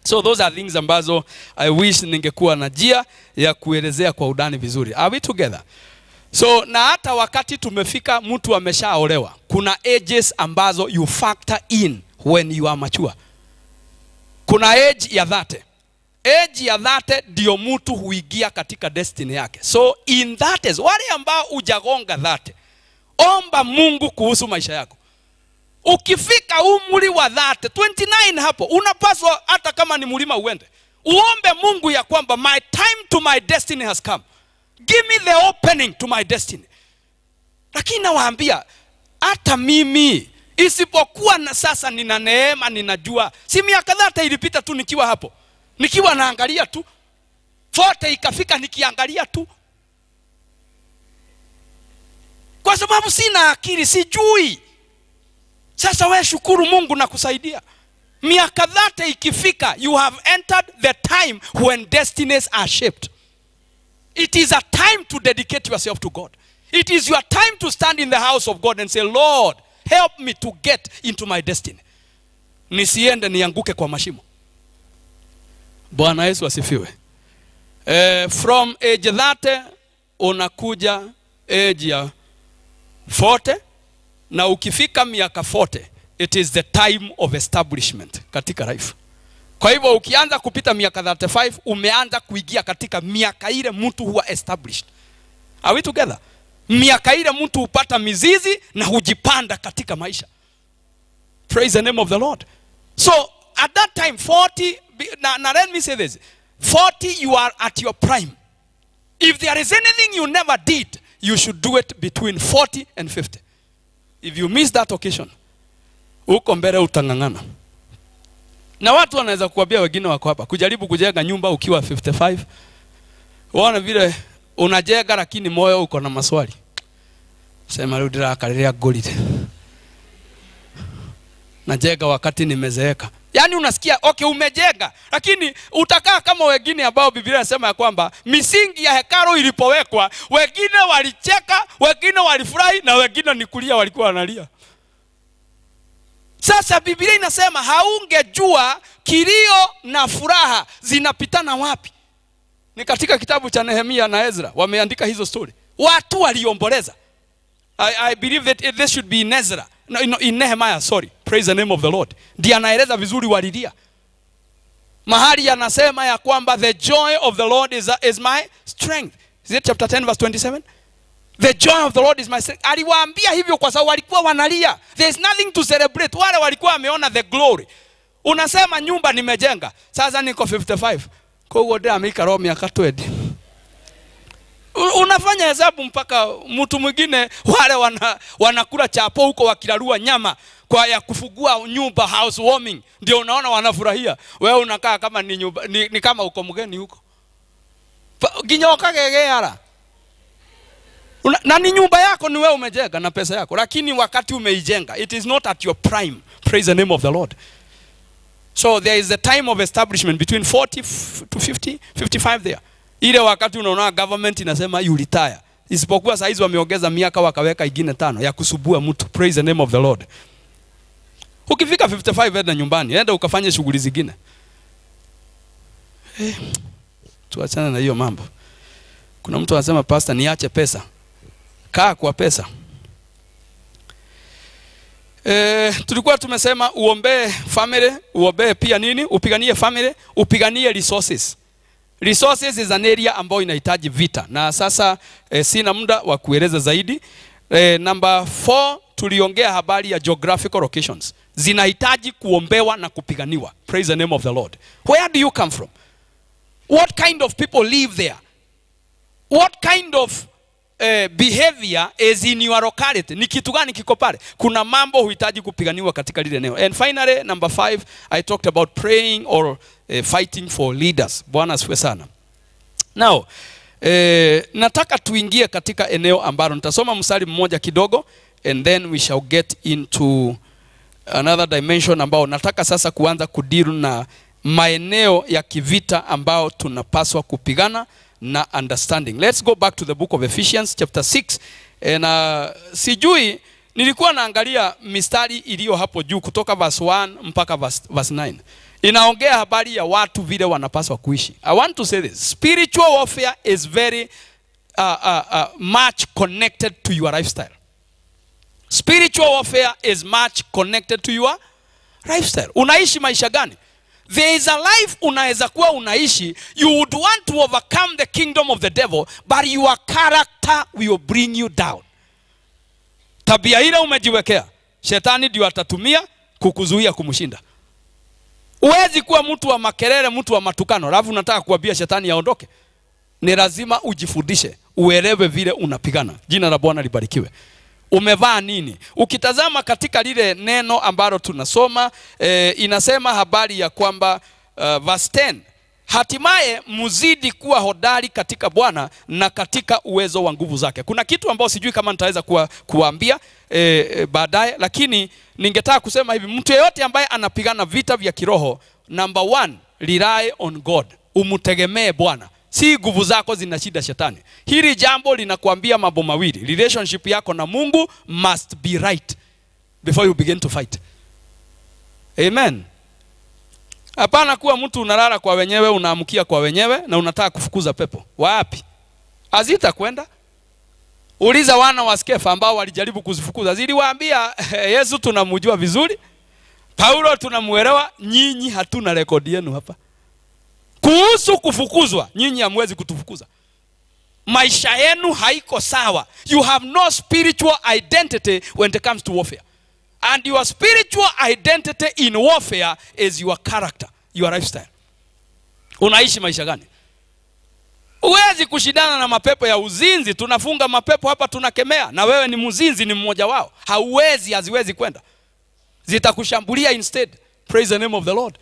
B: So those are things ambazo i wish ningekuwa na jia ya kuelezea kwa udani vizuri. Are we together? So na hata wakati tumefika mtu ameshaolewa kuna ages ambazo you factor in when you are mature. Kuna age ya dhate age ya dhate ndio mtu huingia katika destiny yake. So in that is wale ambao ujagonga dhate omba mungu kuhusu maisha yako. Ukifika umri wa dhate 29 hapo unapaswa hata kama ni mlima uende uombe mungu ya kwamba my time to my destiny has come. Give me the opening to my destiny. Lakini nawaambia hata mimi isipokuwa na sasa nina neema ninajua. Si miaka dhate ilipita tu nikiwa hapo nikiwa naangalia tu fote ikafika nikiangalia tu. Kwa sababu sina akili sijui. Sasa we shukuru mungu na kusaidia. Miaka dhate ikifika you have entered the time when destinies are shaped. It is a time to dedicate yourself to god. It is your time to stand in the house of god and say lord help me to get into my destiny. Nisiende nianguke kwa mashimo bwana yesu asifiwe. Eh, from age that unakuja age ya 40 na ukifika miaka 40 it is the time of establishment katika life. Kwa hivyo ukianza kupita miaka 35 umeanza kuingia katika miaka ile mtu huwa established. Are we together? Miaka ile mtu hupata mizizi na hujipanda katika maisha. Praise the name of the lord. So at that time 40 now, now let me say this. 40 you are at your prime. If there is anything you never did you should do it between 40 and 50 if you miss that occasion huko mbele utang'ang'ana. Na watu wanaweza kuambia wengine wako hapa kujaribu kujenga nyumba ukiwa 55 waona vile unajenga lakini moyo uko na maswali. Sema rudi ndĩraka rĩrĩa ngũrire najenga wakati nimezeeka yaani unasikia okay umejenga lakini utakaa kama wengine ambao biblia inasema ya kwamba misingi ya hekalu ilipowekwa wengine walicheka wengine walifurahi na wengine ni kulia walikuwa wanalia. Sasa biblia inasema haungejua kilio na furaha zinapitana wapi. Ni katika kitabu cha nehemia na ezra wameandika hizo story. Watu waliomboleza. I, I believe that this should be in ezra no, in nehemiah sorry. Praise the name of the lord. Ndiye anaeleza vizuri walilia mahali yanasema ya kwamba the joy of the lord is, is my strength. Is it chapter 10 verse 27 the joy of the lord is my strength. Aliwaambia hivyo kwa sababu walikuwa wanalia. There is nothing to celebrate. Wale walikuwa wameona the glory. Unasema nyumba nimejenga. Sasa niko 55 Kwa hiyo ndio ndĩramĩikara roho miaka 20 unafanya hesabu mpaka mtu mwingine wale wana, wanakula chapo huko wakilarua nyama kwa ya kufugua nyumba housewarming. Ndio unaona wanafurahia. Wewe unakaa kama ni, nyumba, ni, ni kama uko mgeni huko. Ginyoka gegeara Una, na ni nyumba yako ni wewe umejenga na pesa yako lakini wakati umeijenga it is not at your prime. Praise the name of the lord. So there is a time of establishment between 40 to 50 55 there ile wakati unaona government inasema you retire. Isipokuwa saa hizi wameongeza miaka wakaweka ingine tano ya kusubua mtu. Praise the name of the lord. Ukifika 55 enda nyumbani enda ukafanye shughuli zingine. Hey, tuachane na hiyo mambo. Kuna mtu anasema pastor niache pesa. Kaa kwa pesa. E, tulikuwa tumesema uombee family, uombee pia nini? Upiganie family, upiganie resources. Resources is an area ambayo inahitaji vita, na sasa e, sina muda wa kueleza zaidi. E, number four, tuliongea habari ya geographical locations zinahitaji kuombewa na kupiganiwa. Praise the name of the Lord. Where do you come from? What kind of people live there? What kind of eh, behavior is in your locality? Ni kitu gani kiko pale? Kuna mambo huhitaji kupiganiwa katika lile eneo. And finally, number five, I talked about praying or eh, fighting for leaders. Bwana asifiwe sana. Now, eh, nataka tuingie katika eneo ambalo nitasoma mstari mmoja kidogo and then we shall get into another dimension ambao nataka sasa kuanza kudiru na maeneo ya kivita ambao tunapaswa kupigana na understanding. Let's go back to the book of Ephesians chapter 6. And, uh, sijui nilikuwa naangalia mistari iliyo hapo juu kutoka verse 1 mpaka verse, verse 9. Inaongea habari ya watu vile wanapaswa kuishi. I want to say this. Spiritual warfare is very uh, uh, uh, much connected to your lifestyle. Spiritual warfare is much connected to your lifestyle. Unaishi maisha gani? There is a life unaweza kuwa unaishi, you would want to overcome the kingdom of the devil, but your character will bring you down. Tabia ile umejiwekea, shetani ndio atatumia kukuzuia kumshinda. Huwezi kuwa mtu wa makelele, mtu wa matukano, alafu unataka kuambia shetani aondoke. Ni lazima ujifundishe, uelewe vile unapigana. Jina la Bwana libarikiwe umevaa nini ukitazama katika lile neno ambalo tunasoma e, inasema habari ya kwamba uh, verse 10 hatimaye mzidi kuwa hodari katika bwana na katika uwezo wa nguvu zake. Kuna kitu ambao sijui kama nitaweza kuwa, kuwaambia e, e, baadaye lakini ningetaka kusema hivi. Mtu yeyote ambaye anapigana vita vya kiroho number one rely on god. Umtegemee bwana. Si nguvu zako zinashinda shetani. Hili jambo linakuambia mambo mawili. Relationship yako na mungu must be right before you begin to fight. Amen hapana kuwa mtu unalala kwa wenyewe unaamkia kwa wenyewe na unataka kufukuza pepo. Wapi? Hazitakwenda. Uliza wana wa skefa ambao walijaribu kuzifukuza. Ziliwaambia yesu tunamjua vizuri paulo tunamuelewa nyinyi hatuna rekodi yenu hapa. Kuhusu kufukuzwa nyinyi hamwezi kutufukuza. Maisha yenu haiko sawa. You have no spiritual identity when it comes to warfare and your spiritual identity in warfare is your character your lifestyle. Unaishi maisha gani? Huwezi kushindana na mapepo ya uzinzi. Tunafunga mapepo hapa tunakemea. Na wewe ni mzinzi ni mmoja wao. Hauwezi haziwezi kwenda. Zitakushambulia instead. Praise the name of the lord.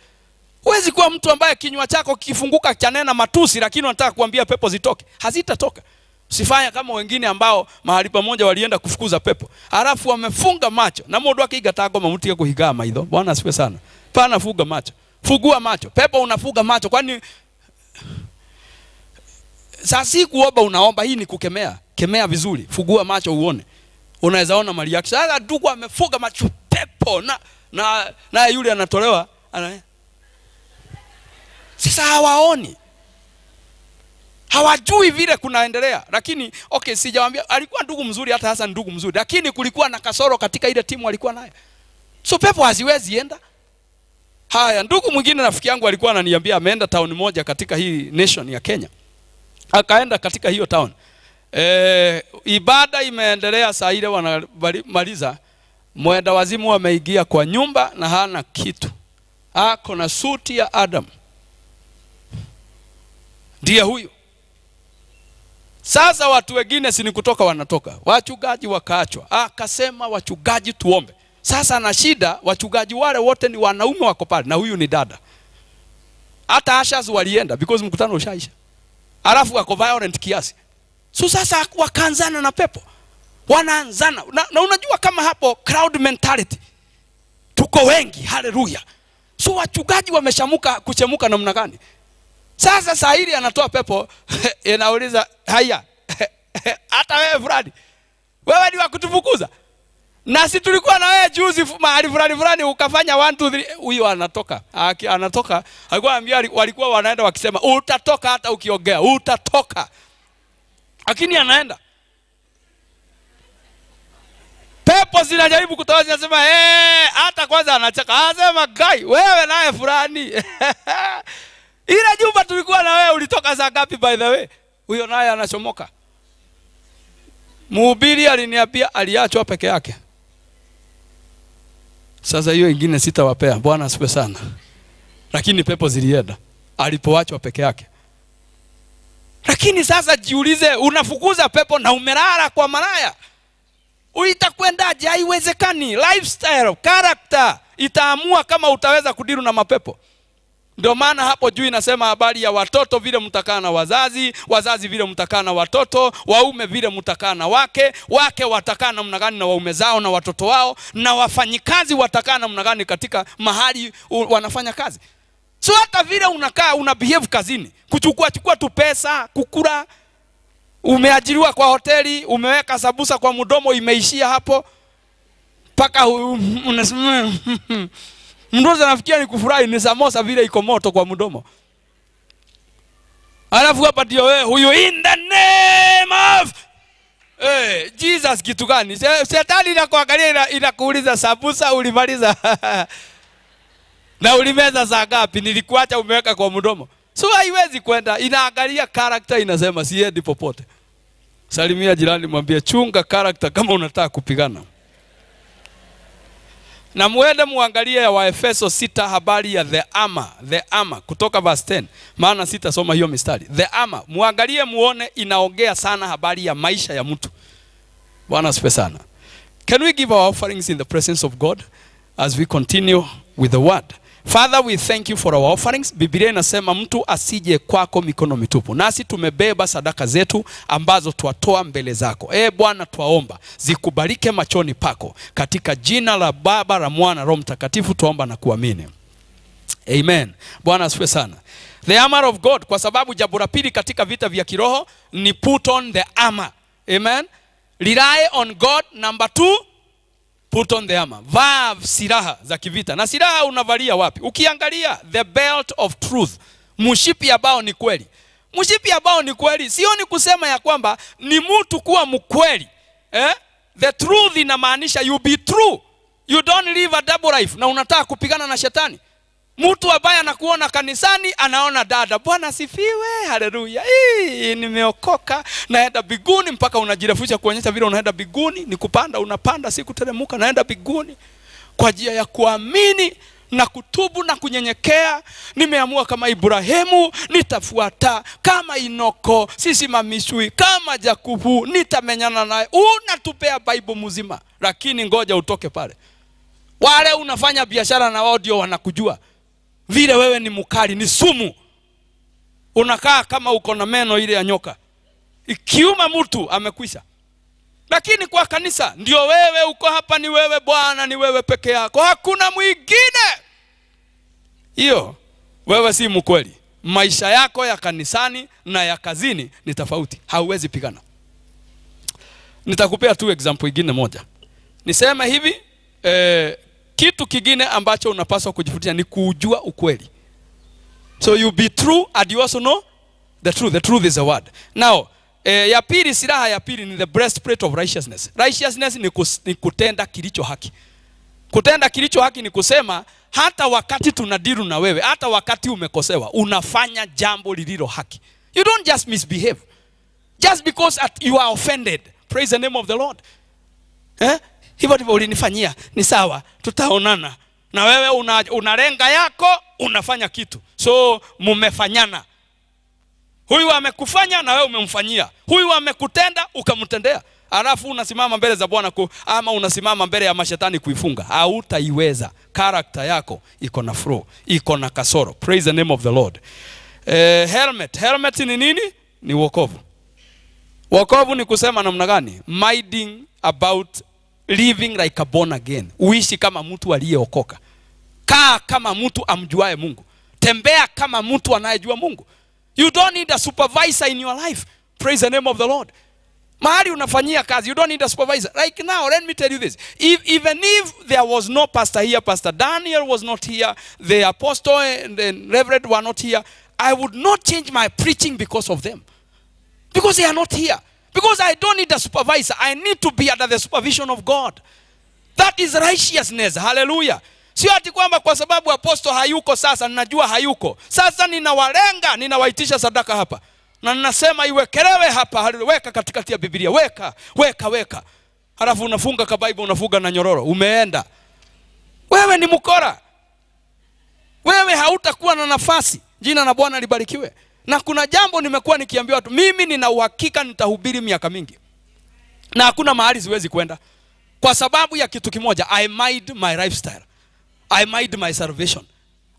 B: Huwezi kuwa mtu ambaye kinywa chako kifunguka chanena matusi lakini unataka kuambia pepo zitoke. Hazitatoka usifanya kama wengine ambao mahali pamoja walienda kufukuza pepo. Halafu wamefunga macho. Na mundu mamuti mamutige kuhigaa maitho. Bwana asifiwe sana. Pana fuga macho. Fugua macho. Pepo unafuga macho kwani saa si kuomba unaomba hii ni kukemea. Kemea vizuri. Fugua macho uone. Unaweza ona mali yake. Sasa ndugu amefuga macho pepo na na na yule anatolewa ana sasa hawaoni hawajui vile kunaendelea. Lakini okay sijawambia alikuwa ndugu mzuri hata hasa ndugu mzuri. Lakini kulikuwa na kasoro katika ile timu alikuwa naye so pepo haziwezi enda. Haya ndugu mwingine rafiki yangu alikuwa ananiambia ameenda town moja katika hii nation ya kenya. Akaenda katika hiyo town. E, ibada imeendelea saa ile wanamaliza. Mwenda wazimu ameingia kwa nyumba na hana kitu. Ako na suti ya adam. Ndiye huyu sasa watu wengine sini kutoka wanatoka. Wachungaji wakaachwa. Akasema wachungaji tuombe. Sasa na shida wachungaji wale wote ni wanaume wako pale na huyu ni dada. Hata ashas walienda because mkutano ushaisha. Alafu wako violent kiasi. So sasa wakaanzana na pepo. Wanaanzana. Na, na unajua kama hapo crowd mentality. Tuko wengi haleluya so wachungaji wameshamuka kuchemuka namna gani sasa saa hili anatoa pepo inauliza haya hata wewe fulani wewe ni wa kutufukuza? Na si tulikuwa na wewe juzi mahali fulani fulani ukafanya 1 2 3 huyo anatoka. Aki, anatoka alikuwa anambia walikuwa wanaenda wakisema utatoka hata ukiongea utatoka. Lakini anaenda. Pepo zinajaribu kutoa zinasema hey, hata kwanza anacheka. Anasema gai wewe naye fulani ile jumba tulikuwa na wewe ulitoka saa ngapi by the way? Huyo naye anachomoka. Mhubiri aliniambia aliachwa peke yake. Sasa hiyo ingine sitawapea. Bwana asipe sana. Lakini pepo zilienda. Alipoachwa peke yake. Lakini sasa jiulize unafukuza pepo na umelala kwa malaya? Itakwendaje haiwezekani. Lifestyle character itaamua kama utaweza kudiru na mapepo ndio maana hapo juu inasema habari ya watoto vile mtakaa na wazazi wazazi vile mtakaa na watoto waume vile mtakaa na wake wake watakaa namna gani na waume zao na watoto wao na wafanyikazi watakaa namna gani katika mahali wanafanya kazi. So hata vile unakaa una behave kazini kuchukua chukua tu pesa kukula umeajiriwa kwa hoteli umeweka sabusa kwa mdomo imeishia hapo mpaka u- anafikia ni kufurahi ni samosa vile iko moto kwa mdomo. Alafu hapa ndio wewe huyu in the name of hey, jesus kitu gani? Shetani inakuangalia ina- inakuuliza sabusa ulimaliza? Na ulimeza saa ngapi? Nilikuacha umeweka kwa mdomo. So haiwezi kwenda. Inaangalia character, inasema siendi popote. Salimia jirani mwambie chunga character kama unataka kupigana na muende muangalie ya waefeso sita habari ya the armor, the armor kutoka verse 10 maana sitasoma hiyo mistari. The armor muangalie muone inaongea sana habari ya maisha ya mtu. Bwana asifiwe sana. Can we give our offerings in the presence of god as we continue with the word father we thank you for our offerings. Biblia inasema mtu asije kwako mikono mitupu. Nasi tumebeba sadaka zetu ambazo twatoa mbele zako. E bwana twaomba zikubalike machoni pako. Katika jina la baba la mwana roho mtakatifu twaomba na kuamini. Amen. Bwana asifiwe sana. The armor of god kwa sababu jambo la pili katika vita vya kiroho ni put on the armor. Amen. Rely on god. Number two put on the armor vaa silaha za kivita. Na silaha unavalia wapi? Ukiangalia the belt of truth. Mshipi ambao ni kweli. Mshipi ambao ni kweli sio ni kusema ya kwamba ni mtu kuwa mkweli. Eh? the truth inamaanisha you be true. You don't live a double life. Na unataka kupigana na shetani mtu ambaye anakuona kanisani anaona dada. Bwana sifiwe haleluya. Nimeokoka naenda biguni mpaka unajirefusha kuonyesha vile unaenda biguni ni kupanda unapanda si kuteremuka naenda biguni kwa njia ya kuamini na kutubu na kunyenyekea. Nimeamua kama ibrahimu nitafuata kama inoko. Sisimamishwi kama jakubu nitamenyana naye. Unatupea baibu mzima lakini ngoja utoke pale. Wale unafanya biashara na wao ndio wanakujua vile wewe ni mkali ni sumu. Unakaa kama uko na meno ile ya nyoka. Ikiuma mtu amekwisha. Lakini kwa kanisa ndio wewe uko hapa ni wewe bwana ni wewe peke yako. Hakuna mwingine. Hiyo wewe si mkweli. Maisha yako ya kanisani na ya kazini ni tofauti. Hauwezi pigana. Nitakupea tu example ingine moja. Niseme hivi eh, kitu kingine ambacho unapaswa kujifutia ni kujua ukweli. So you be true and you also know the truth. The truth is a word. Now eh, ya pili silaha ya pili ni the breastplate of righteousness. Righteousness ni, kus, ni kutenda kilicho haki. Kutenda kilicho haki ni kusema hata wakati tunadiru na wewe hata wakati umekosewa unafanya jambo lililo haki. You don't just misbehave. Just because at you are offended. Praise the name of the lord. Eh? Hivyo ndivyo ulinifanyia. Ni sawa. Tutaonana. Na wewe una, una lenga yako unafanya kitu. So mumefanyana. Huyu amekufanya na wewe umemfanyia. Huyu amekutenda ukamtendea. Alafu unasimama mbele za bwana ku, ama unasimama mbele ya mashetani kuifunga. Hautaiweza. Karakta yako iko na flow iko na kasoro. Praise the name of the lord. Eh, helmet. Helmet ni nini? Ni wokovu. Wokovu ni kusema namna gani? Minding about living like a born again. Uishi kama mtu aliyeokoka. Kaa kama mtu amjuae mungu. Tembea kama mtu anayejua mungu. You don't need a supervisor in your life. Praise the name of the lord. Mahali unafanyia kazi you don't need a supervisor. Like now let me tell you this. If, even if there was no pastor here pastor daniel was not here the apostle and the reverend were not here i would not change my preaching because of them. Because they are not here because i don't need a supervisor. I need to be under the supervision of god. That is righteousness. Hallelujah. sio ati kwamba kwa sababu aposto hayuko sasa ninajua hayuko. Sasa ninawalenga ninawaitisha sadaka hapa. Na ninasema iwekelewe hapa. Weka katikati ya Biblia, weka weka weka. Halafu unafunga kabaibu unafunga na nyororo. Umeenda. Wewe ni mkora. Wewe hautakuwa na nafasi. Jina la bwana libarikiwe na kuna jambo nimekuwa nikiambia watu mimi nina uhakika nitahubiri miaka mingi. Na hakuna mahali siwezi kwenda. Kwa sababu ya kitu kimoja i made my lifestyle. I made my salvation.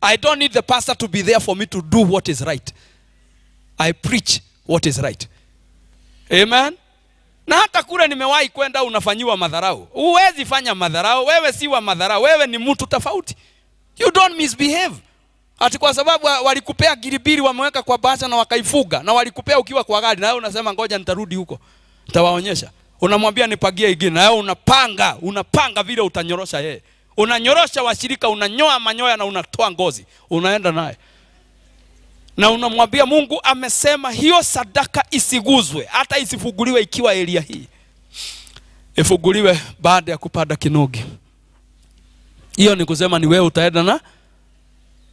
B: I don't need the pastor to be there for me to do what is right. I preach what is right. Amen? Na hata kule nimewahi kwenda unafanyiwa madharau. Huwezi fanya madharau. Wewe si wa madharau. Wewe ni mtu tofauti. You don't misbehave ati kwa sababu walikupea giribiri wameweka kwa basa na wakaifuga na walikupea ukiwa kwa gari na wewe unasema ngoja nitarudi huko. Nitawaonyesha. Unamwambia nipagie ingine. Na wewe unapanga unapanga vile utanyorosha yeye. Unanyorosha washirika unanyoa manyoya na unatoa ngozi. Unaenda naye. Na unamwambia mungu amesema hiyo sadaka isiguzwe hata isifuguliwe ikiwa eria hii. Ifuguliwe baada ya kupanda kinogi hiyo ni kusema ni wewe utaenda na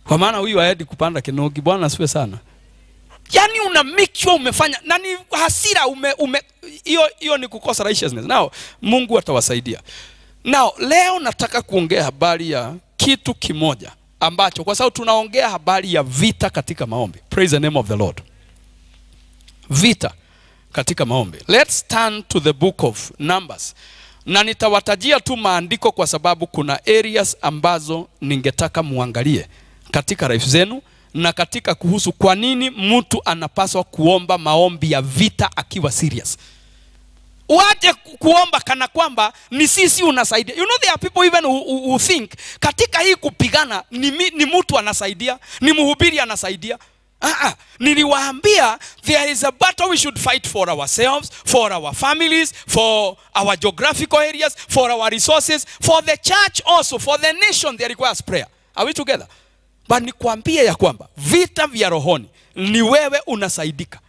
B: kwa maana huyu aendi kupanda kinogi bwana asiwe sana. Yaani una make sure umefanya na ni hasira ume ume hiyo hiyo ni kukosa righteousness. Nao mungu atawasaidia. Nao leo nataka kuongea habari ya kitu kimoja ambacho kwa sababu tunaongea habari ya vita katika maombi. Praise the name of the lord. Vita katika maombi. Let's turn to the book of numbers. Na nitawatajia tu maandiko kwa sababu kuna areas ambazo ningetaka muangalie katika life zenu na katika kuhusu kwa nini mtu anapaswa kuomba maombi ya vita akiwa serious. Waje kuomba kana kwamba ni sisi unasaidia. You know there are people even who, who, think katika hii kupigana ni, ni mtu anasaidia ni mhubiri anasaidia. Ah, niliwaambia there is a battle we should fight for ourselves for our families for our geographical areas for our resources for the church also for the nation. There requires prayer. Are we together but nikwambie ya kwamba vita vya rohoni ni wewe unasaidika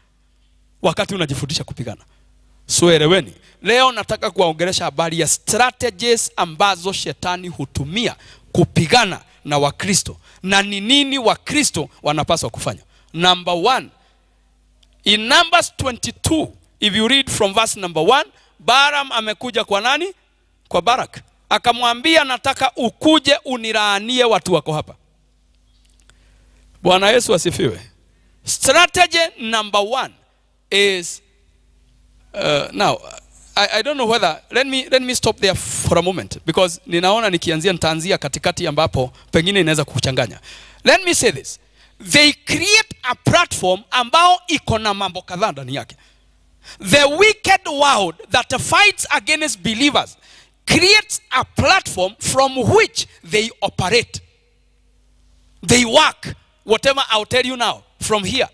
B: wakati unajifundisha kupigana. So eleweni leo nataka kuwaongelesha habari ya strategies ambazo shetani hutumia kupigana na wakristo na ni nini wakristo wanapaswa kufanya. Number one in numbers 22 if you read from verse number 1 baram amekuja kwa nani? Kwa barak. Akamwambia nataka ukuje unilaanie watu wako hapa bwana yesu asifiwe. Strategy number one is uh, now I, I don't know whether let me, let me stop there for a moment because ninaona nikianzia nitaanzia katikati ambapo pengine inaweza kuchanganya let me say this. They create a platform ambao iko na mambo kadhaa ndani yake. The wicked world that fights against believers creates a platform from which they operate. They work whatever I'll tell you now from here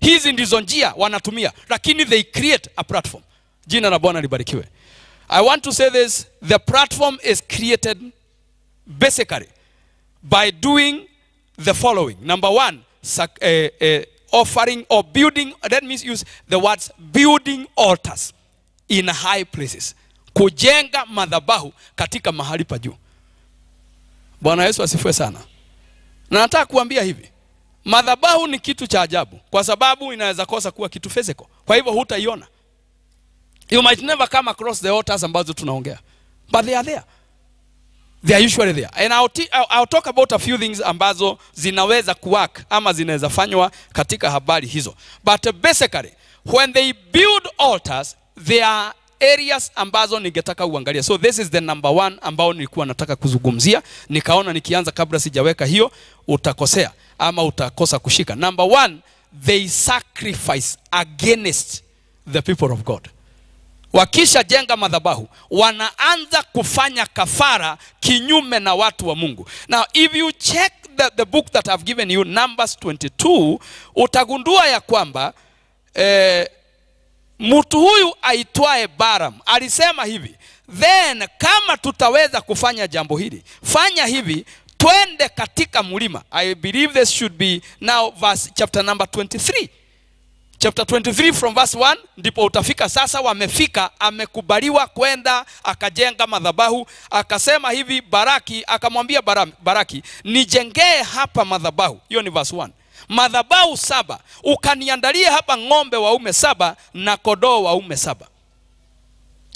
B: hizi ndizo njia wanatumia lakini they create a platform. Jina la bwana libarikiwe. I want to say this the platform is created basically by doing the following. Number one sac- eh, eh, offering or building let me use the words building altars in high places. Kujenga madhabahu katika mahali pa juu. Bwana yesu asifiwe sana. Na nataka kuambia hivi madhabahu ni kitu cha ajabu kwa sababu inaweza kosa kuwa kitu physical. Kwa hivyo hutaiona. You might never come across the altars ambazo tunaongea but they are there. They are usually there. And I'll, I'll, talk about a few things ambazo zinaweza kuwak ama zinaweza fanywa katika habari hizo. But basically when they build altars they are areas ambazo ningetaka uangalia so this is the number one ambao nilikuwa nataka kuzungumzia. Nikaona nikianza kabla sijaweka hiyo utakosea ama utakosa kushika. Number one they sacrifice against the people of god. Wakisha jenga madhabahu wanaanza kufanya kafara kinyume na watu wa mungu. Now if you check the, the book that i've given you numbers 22 utagundua ya kwamba eh, mtu huyu aitwaye baram alisema hivi then kama tutaweza kufanya jambo hili fanya hivi twende katika mlima. I believe this should be now verse chapter number 23 chapter 23 from verse 1 ndipo utafika sasa wamefika amekubaliwa kwenda akajenga madhabahu akasema hivi baraki akamwambia Bara- baraki nijengee hapa madhabahu. Hiyo ni verse 1 madhabahu saba ukaniandalie hapa ng'ombe waume saba na kodoo waume saba.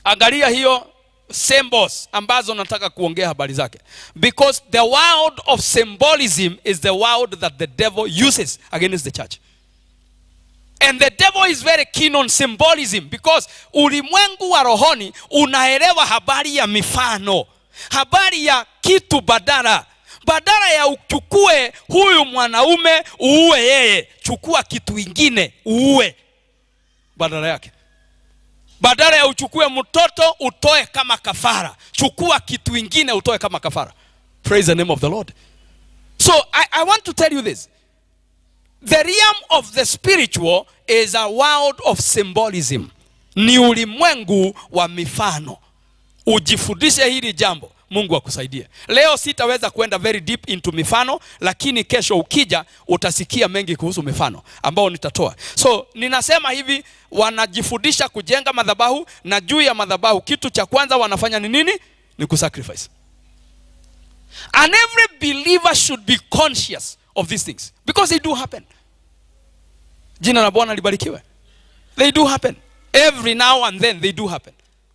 B: Angalia hiyo symbols ambazo nataka kuongea habari zake. Because the world of symbolism is the world that the devil uses against the church. And the devil is very keen on symbolism because ulimwengu wa rohoni unaelewa habari ya mifano habari ya kitu badala badala ya uchukue huyu mwanaume uue yeye. Chukua kitu ingine uue. Badala yake. Badala ya uchukue mtoto utoe kama kafara. Chukua kitu ingine utoe kama kafara. Praise the name of the lord. So I, i want to tell you this. The realm of the spiritual is a world of symbolism. Ni ulimwengu wa mifano. Ujifundishe hili jambo mungu akusaidie. Leo sitaweza kwenda very deep into mifano lakini kesho ukija utasikia mengi kuhusu mifano ambao nitatoa. So ninasema hivi wanajifundisha kujenga madhabahu na juu ya madhabahu kitu cha kwanza wanafanya ni nini? Ni kusacrifice. And every believer should be conscious of these things because they do happen. Jina la bwana libarikiwe. They do happen. Every now and then they do happen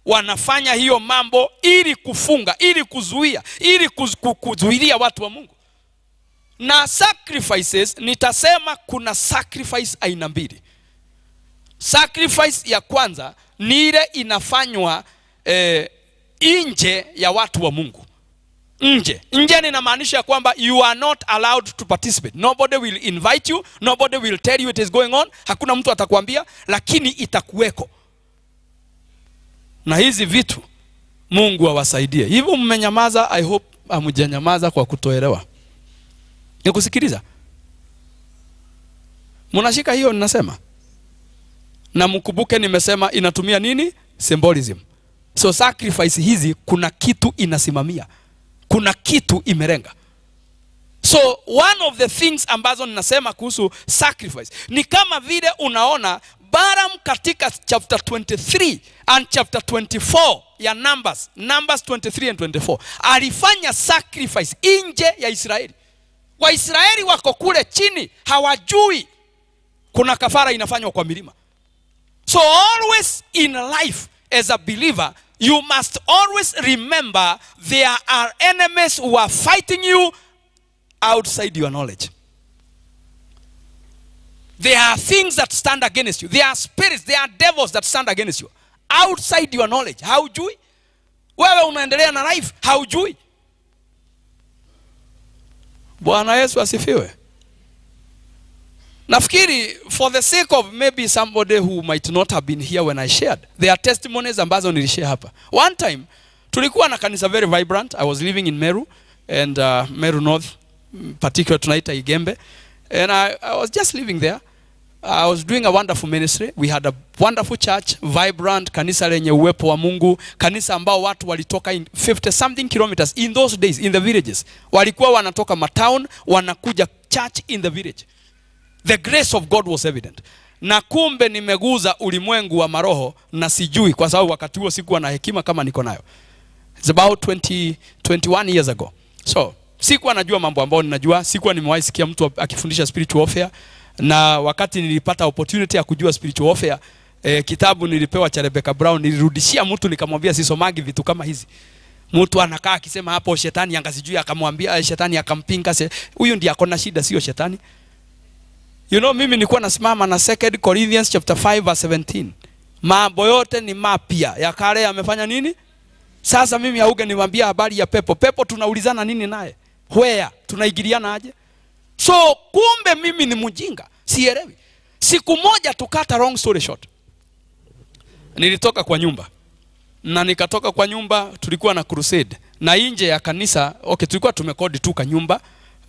B: wanafanya hiyo mambo ili kufunga ili kuzuia ili kuzuilia watu wa mungu. Na sacrifices nitasema kuna sacrifice aina mbili. Sacrifice ya kwanza ni ile inafanywa eh, nje ya watu wa mungu. Nje. Nje ninamaanisha kwamba you are not allowed to participate. Nobody will invite you nobody will tell you it is going on hakuna mtu atakwambia lakini itakuweko na hizi vitu mungu awasaidie. Wa hivyo mmenyamaza i hope hamjanyamaza kwa kutoelewa. Nikusikiliza. Mnashika hiyo ninasema. Na mkumbuke nimesema inatumia nini? Symbolism. So sacrifice hizi kuna kitu inasimamia. Kuna kitu imerenga. So one of the things ambazo ninasema kuhusu sacrifice ni kama vile unaona baram katika chapter 23 and chapter 24 ya numbers. Numbers 23 and 24 alifanya sacrifice nje ya israeli. Waisraeli wako kule chini hawajui kuna kafara inafanywa kwa milima. So always in life as a believer, you must always remember there are enemies who are fighting you outside your knowledge. There are things that stand against you. There are spirits, there are devils that stand against you outside your knowledge. Haujui? Wewe unaendelea na life, haujui? Bwana Yesu asifiwe. nafikiri for the sake of maybe somebody who might not have been here when i shared there are testimonies ambazo nilishare hapa one time tulikuwa na kanisa very vibrant i was living in meru and uh, meru north particular tunaita igembe and I, i was just living there. I was doing a wonderful ministry. We had a wonderful church, vibrant, kanisa lenye uwepo wa Mungu, kanisa ambao watu walitoka in 50 something kilometers in those days in the villages. Walikuwa wanatoka matown wanakuja church in the village. The grace of god was evident. Na kumbe nimeguza ulimwengu wa maroho na sijui kwa sababu wakati huo sikuwa na hekima kama niko nayo. It's about 20, 21 years ago. So sikuwa najua mambo ambayo ninajua sikuwa nimewahi sikia mtu akifundisha spiritual warfare na wakati nilipata opportunity ya kujua spiritual warfare eh, kitabu nilipewa cha Rebecca Brown nilirudishia mtu nikamwambia sisomagi vitu kama hizi mtu anakaa akisema hapo shetani angasijui akamwambia eh, shetani akampinga huyu ndiye akona shida sio shetani You know, mimi nilikuwa nasimama na 2 Corinthians chapter 5 verse 17. Mambo yote ni mapya. Ya kale yamefanya nini? Sasa mimi auge niwaambia habari ya pepo. Pepo tunaulizana nini naye? Where? Tunaigiliana aje? So kumbe mimi ni mjinga. Sielewi. Siku moja tukata long story short. Nilitoka kwa nyumba. Na nikatoka kwa nyumba tulikuwa na crusade. Na nje ya kanisa, okay tulikuwa tumekodi tu kanyumba.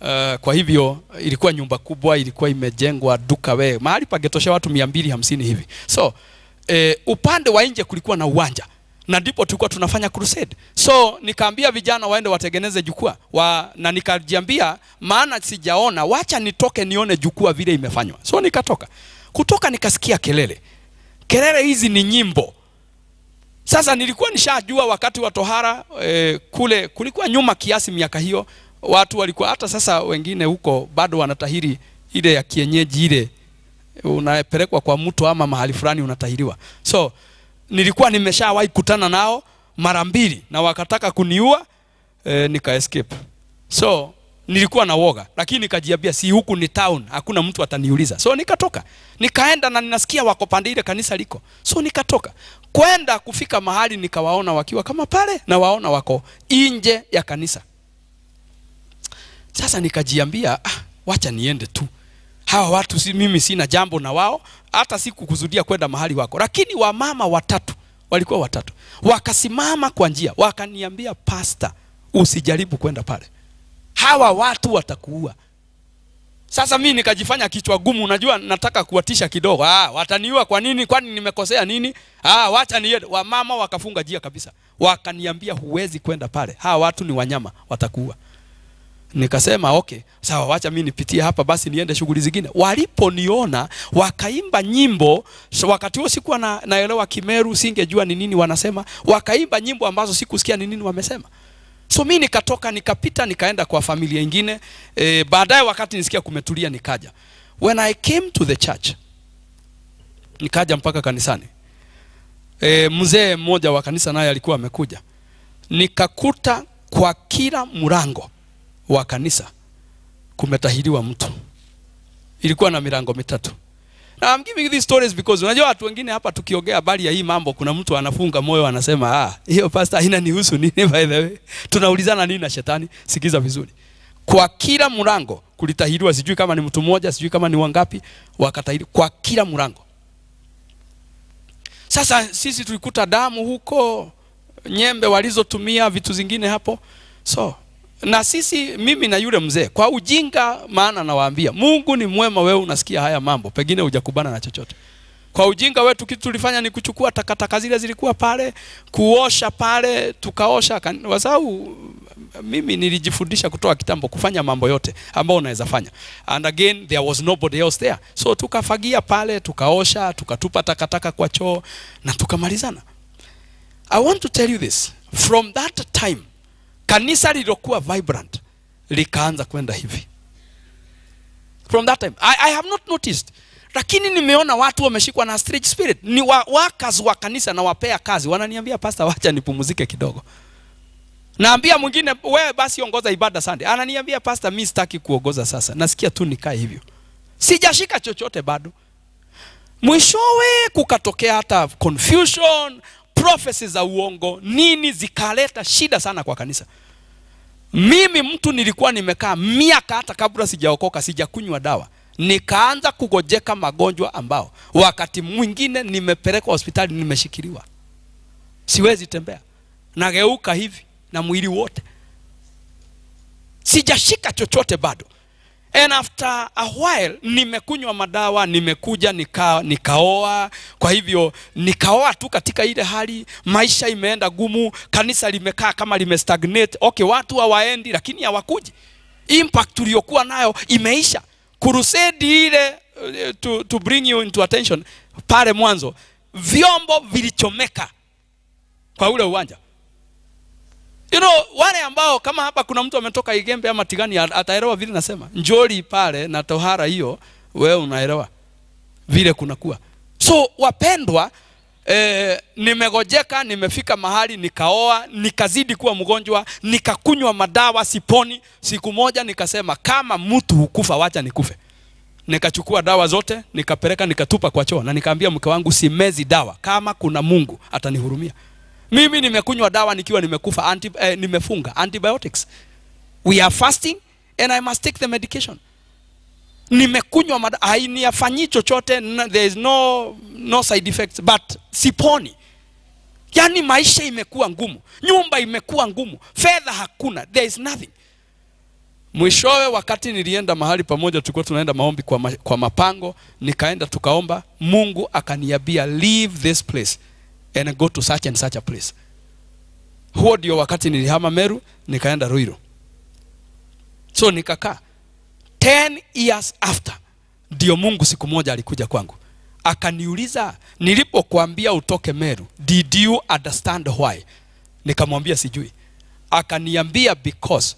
B: Uh, kwa hivyo ilikuwa nyumba kubwa, ilikuwa imejengwa duka we mahali pagetosha watu mia mbili hamsini hivi. So eh, upande wa nje kulikuwa na uwanja na ndipo tulikuwa tunafanya crusade. So nikaambia vijana waende watengeneze jukwaa. Wa, na nikajiambia maana sijaona, wacha nitoke nione jukwaa vile imefanywa. So nikatoka. Kutoka nikasikia kelele. Kelele hizi ni nyimbo. Sasa nilikuwa nishajua wakati wa tohara eh, kule kulikuwa nyuma kiasi miaka hiyo. Watu walikuwa hata sasa wengine huko bado wanatahiri ile ya kienyeji ile. Unapelekwa kwa mtu ama mahali fulani unatahiriwa. So nilikuwa nimeshawahi kutana nao mara mbili na wakataka kuniua e, nika escape. So nilikuwa na woga lakini nikajiambia si huku ni town hakuna mtu ataniuliza. So nikatoka. Nikaenda na ninasikia wako pande ile kanisa liko. So nikatoka. Kwenda kufika mahali nikawaona wakiwa kama pale na waona wako nje ya kanisa. Sasa nikajiambia ah, wacha niende tu hawa watu si, mimi sina jambo na wao hata sikukusudia kwenda mahali wako. Lakini wamama watatu walikuwa watatu wakasimama kwa njia wakaniambia pasta usijaribu kwenda pale. Hawa watu watakuua. Sasa mi nikajifanya kichwa gumu unajua nataka kuwatisha kidogo. Ah, wataniua kwa nini? Kwani nimekosea nini? Ah, wacha niende. Wamama wakafunga njia kabisa. Wakaniambia huwezi kwenda pale. Hawa watu ni wanyama watakuua nikasema okay sawa wacha mi nipitie hapa basi niende shughuli zingine. Waliponiona wakaimba nyimbo. Wakati huo sikuwa na, naelewa kimeru singejua ni nini wanasema. Wakaimba nyimbo ambazo sikusikia ni nini wamesema. So mi nikatoka nikapita nikaenda kwa familia ingine. E, baadaye wakati nisikia kumetulia nikaja. When i came to the church nikaja mpaka kanisani. E, mzee mmoja wa kanisa naye alikuwa amekuja. Nikakuta kwa kila mlango wa kanisa kumetahiriwa mtu. Ilikuwa na milango mitatu. Na I'm giving these stories because unajua watu wengine hapa tukiongea habari ya hii mambo kuna mtu anafunga moyo anasema ah hiyo pastor haina nihusu nini by the way. Tunaulizana nini na shetani? Sikiza vizuri. Kwa kila mlango kulitahiriwa sijui kama ni mtu mmoja sijui kama ni wangapi wakatahiri kwa kila mlango. Sasa sisi tulikuta damu huko nyembe walizotumia vitu zingine hapo. So na sisi mimi na yule mzee kwa ujinga maana nawaambia mungu ni mwema wewe unasikia haya mambo pengine hujakubana na chochote. Kwa ujinga wetu kitu tulifanya ni kuchukua takataka zile zilikuwa pale kuosha pale tukaosha kwa sababu mimi nilijifundisha kutoa kitambo kufanya mambo yote ambayo unaweza fanya. And again there was nobody else there. So tukafagia pale tukaosha tukatupa takataka kwa choo na tukamalizana. I want to tell you this. From that time kanisa lilokuwa vibrant likaanza kwenda hivi. From that time I, I have not noticed. Lakini nimeona watu wameshikwa na strange spirit. Ni wa, workers wa kanisa na wapea kazi. Wananiambia pastor wacha nipumzike kidogo. Naambia mwingine wewe basi ongoza ibada sande ananiambia pastor mi sitaki kuongoza sasa. Nasikia tu nikae hivyo. Sijashika chochote bado. Mwishowe kukatokea hata confusion prophecy za uongo nini zikaleta shida sana kwa kanisa. Mimi mtu nilikuwa nimekaa miaka hata kabla sijaokoka sijakunywa dawa. Nikaanza kugojeka magonjwa ambao wakati mwingine nimepelekwa hospitali nimeshikiliwa. Siwezi tembea. Nageuka hivi na mwili wote. Sijashika chochote bado and after a while nimekunywa madawa nimekuja nika, nikaoa. Kwa hivyo nikaoa tu katika ile hali maisha imeenda gumu kanisa limekaa kama limestagnate. Okay watu hawaendi lakini hawakuji. Impact tuliyokuwa nayo imeisha. Kurusedi ile uh, to, to bring you into attention pale mwanzo vyombo vilichomeka kwa ule uwanja you know wale ambao kama hapa kuna mtu ametoka igembe ama tigani ataelewa vile nasema. Njoli pale na tohara hiyo wewe unaelewa vile kunakuwa so wapendwa eh, nimegojeka nimefika mahali nikaoa nikazidi kuwa mgonjwa nikakunywa madawa siponi. Siku moja nikasema kama mtu hukufa wacha nikufe. Nikachukua dawa zote nikapeleka nikatupa kwa choo na nikaambia mke wangu simezi dawa. Kama kuna mungu atanihurumia mimi nimekunywa dawa nikiwa nimekufa anti, eh, nimefunga antibiotics. We are fasting and i must take the medication. Nimekunywa hainiafanyi chochote there is no, no side effects but siponi. Yaani maisha imekuwa ngumu nyumba imekuwa ngumu fedha hakuna there is nothing. Mwishowe wakati nilienda mahali pamoja tulikuwa tunaenda maombi kwa, ma, kwa mapango nikaenda tukaomba mungu akaniambia leave this place and go to such and such a place. Huo ndio wakati nilihama meru nikaenda Ruiru, so nikakaa 10 years after ndio mungu siku moja alikuja kwangu. Akaniuliza nilipokuambia utoke meru did you understand why? Nikamwambia sijui. Akaniambia because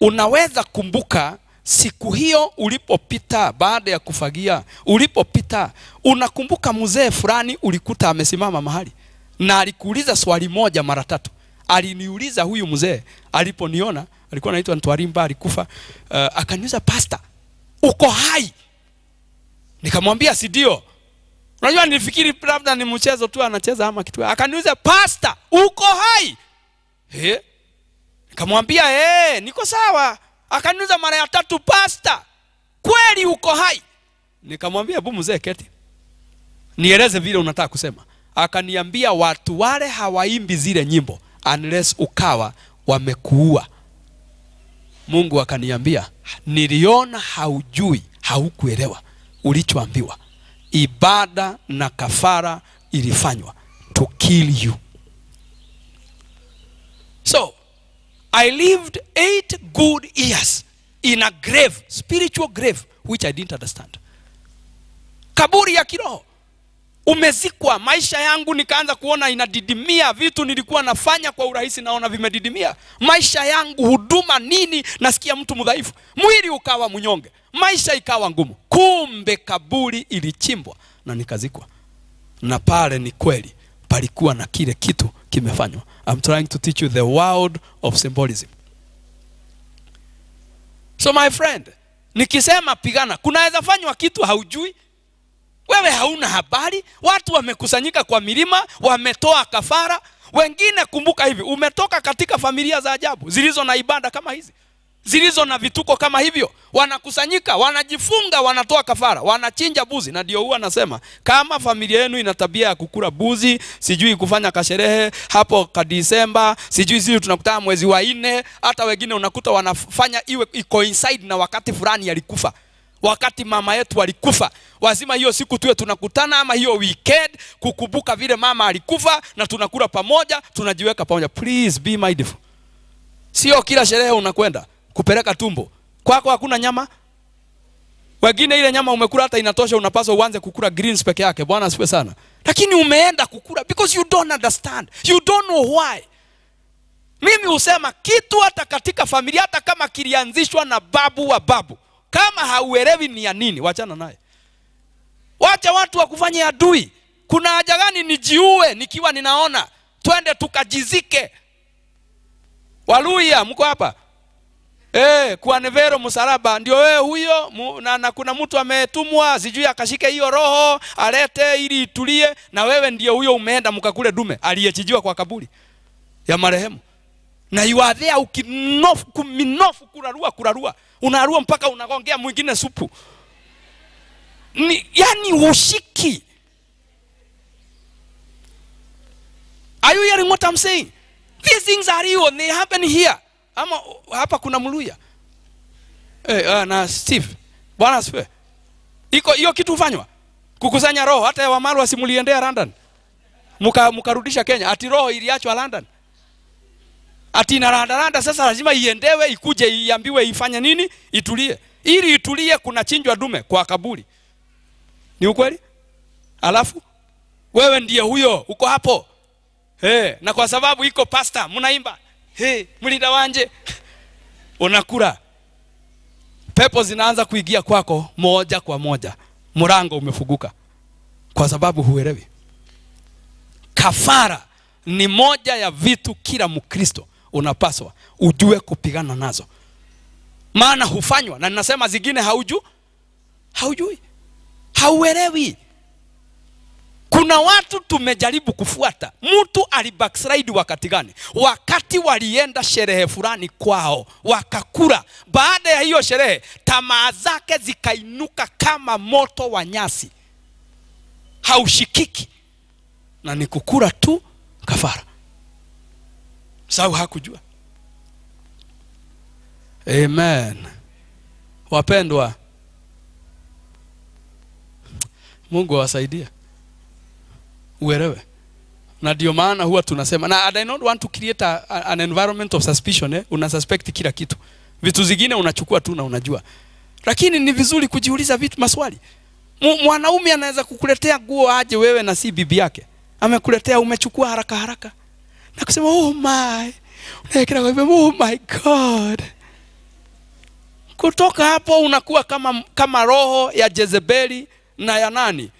B: unaweza kumbuka siku hiyo ulipopita baada ya kufagia ulipopita unakumbuka mzee fulani ulikuta amesimama mahali na alikuuliza swali moja mara tatu. Aliniuliza huyu mzee aliponiona alikuwa anaitwa Ntwarimba alikufa uh, akaniuliza pasta uko hai? Nikamwambia si ndio. Unajua nilifikiri labda ni mchezo tu anacheza ama kitu. Akaniuliza pasta uko hai? He? nikamwambia hey, niko sawa akaniuliza mara ya tatu pasta kweli uko hai? Nikamwambia hebu mzee keti. Nieleze vile unataka kusema. Akaniambia watu wale hawaimbi zile nyimbo unless ukawa wamekuua. Mungu akaniambia niliona haujui haukuelewa ulichoambiwa. Ibada na kafara ilifanywa to kill you. So i lived eight good years in a grave spiritual grave which i didn't understand. Kaburi ya kiroho. Umezikwa maisha yangu nikaanza kuona inadidimia vitu nilikuwa nafanya kwa urahisi naona vimedidimia. Maisha yangu huduma nini nasikia mtu mdhaifu. Mwili ukawa mnyonge maisha ikawa ngumu. Kumbe kaburi ilichimbwa na nikazikwa. Na pale ni kweli palikuwa na kile kitu kimefanywa. I'm trying to teach you the world of symbolism. So my friend nikisema pigana kunaweza fanywa kitu haujui. Wewe hauna habari watu wamekusanyika kwa milima wametoa kafara. Wengine kumbuka hivi umetoka katika familia za ajabu zilizo na ibada kama hizi zilizo na vituko kama hivyo wanakusanyika wanajifunga wanatoa kafara wanachinja buzi. Na ndio huwa nasema kama familia yenu ina tabia ya kukula buzi sijui kufanya kasherehe hapo kadisemba sijui sisi tunakutana mwezi wa nne hata wengine unakuta wanafanya iwe coincide na wakati fulani alikufa wakati mama yetu alikufa lazima hiyo siku tuwe tunakutana ama hiyo weekend kukumbuka vile mama alikufa na tunakula pamoja tunajiweka pamoja. Please be mindful. Sio kila sherehe unakwenda kupeleka tumbo. Kwako kwa hakuna nyama. Wengine ile nyama umekula hata inatosha unapaswa uanze kukula greens peke yake. Bwana asifiwe sana. Lakini umeenda kukula because you don't understand. You don't know why. Mimi husema kitu hata katika familia hata kama kilianzishwa na babu wa babu. Kama hauelewi ni ya nini wachana naye. Wacha watu wakufanye adui. Kuna haja gani nijiue nikiwa ninaona? Twende tukajizike. Waluya mko hapa Eh, kwa nevero msalaba ndio wewe huyo mu, na, na kuna mtu ametumwa sijui akashike hiyo roho alete ili itulie na wewe ndio huyo umeenda mkakule dume aliyechijiwa kwa kaburi ya marehemu. Na you are there ukinofu kuminofu kurarua kurarua. Unarua mpaka unagongea mwingine supu. Ni, yani ushiki are you hearing what I'm saying? These things are real they happen here ama hapa kuna mluya? Hey, uh, na Steve. Bwana asifiwe. Iko hiyo kitu hufanywa? Kukusanya roho hata wamalu wasimuliendea London. Muka mkarudisha Kenya. Ati roho iliachwa London. Ati inarandaranda sasa lazima iendewe ikuje iambiwe ifanye nini itulie. Ili itulie kuna chinjwa dume kwa kaburi. Ni ukweli? Alafu wewe ndiye huyo uko hapo. Hey, na kwa sababu iko pasta mnaimba hey, mlinda wanje unakula. Pepo zinaanza kuingia kwako moja kwa moja. Mlango umefuguka kwa sababu huelewi. Kafara ni moja ya vitu kila mkristo unapaswa ujue kupigana nazo. Maana hufanywa na ninasema zingine hauju haujui. Hauelewi kuna watu tumejaribu kufuata. Mtu alibackslide wakati gani? Wakati walienda sherehe fulani kwao wakakula. Baada ya hiyo sherehe tamaa zake zikainuka kama moto wa nyasi. Haushikiki. Na ni kukula tu kafara. Sau hakujua. Amen. Wapendwa mungu awasaidie uelewe. Na ndio maana huwa tunasema na I don't want to create a, an environment of suspicion eh? una suspect kila kitu. Vitu zingine unachukua tu na unajua. Lakini ni vizuri kujiuliza vitu maswali. Mwanaume anaweza kukuletea nguo aje wewe na si bibi yake? Amekuletea umechukua haraka haraka. Na kusema oh my. Unaekera kwa oh my god. Kutoka hapo unakuwa kama kama roho ya Jezebeli na ya nani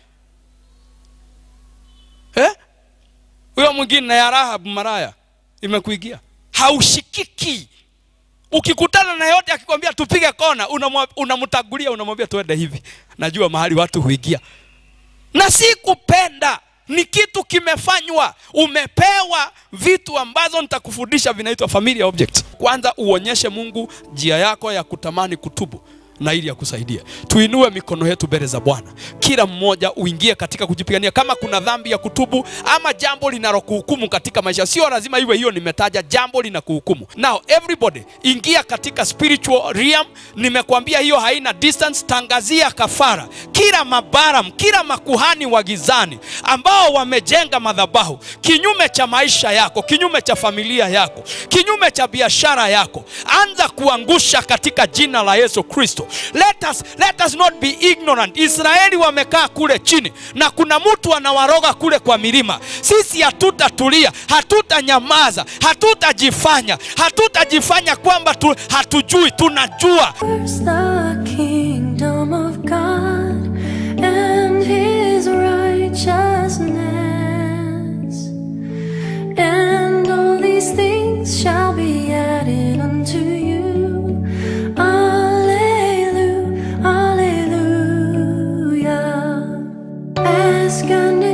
B: eh? huyo mwingine na ya maraya imekuigia, haushikiki. Ukikutana na yote akikwambia tupige kona, unamtagulia, unamwambia tuende hivi. Najua mahali watu huigia na si kupenda, ni kitu kimefanywa. Umepewa vitu ambazo nitakufundisha vinaitwa familia objects. Kwanza uonyeshe Mungu njia yako ya kutamani kutubu na ili akusaidia. Tuinue mikono yetu mbele za Bwana, kila mmoja uingie katika kujipigania. Kama kuna dhambi ya kutubu ama jambo linalokuhukumu katika maisha, sio lazima iwe hiyo nimetaja, jambo linakuhukumu. Now everybody ingia katika spiritual realm. Nimekuambia hiyo haina distance. Tangazia kafara kila mabaram, kila makuhani wa gizani ambao wamejenga madhabahu kinyume cha maisha yako, kinyume cha familia yako, kinyume cha biashara yako, anza kuangusha katika jina la Yesu Kristo. Let us, let us not be ignorant. Israeli wamekaa kule chini na kuna mtu anawaroga kule kwa milima. Sisi hatutatulia, hatutanyamaza, hatutajifanya, hatutajifanya kwamba tu, hatujui, tunajua.
A: And all these things shall be added unto you.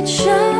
A: 生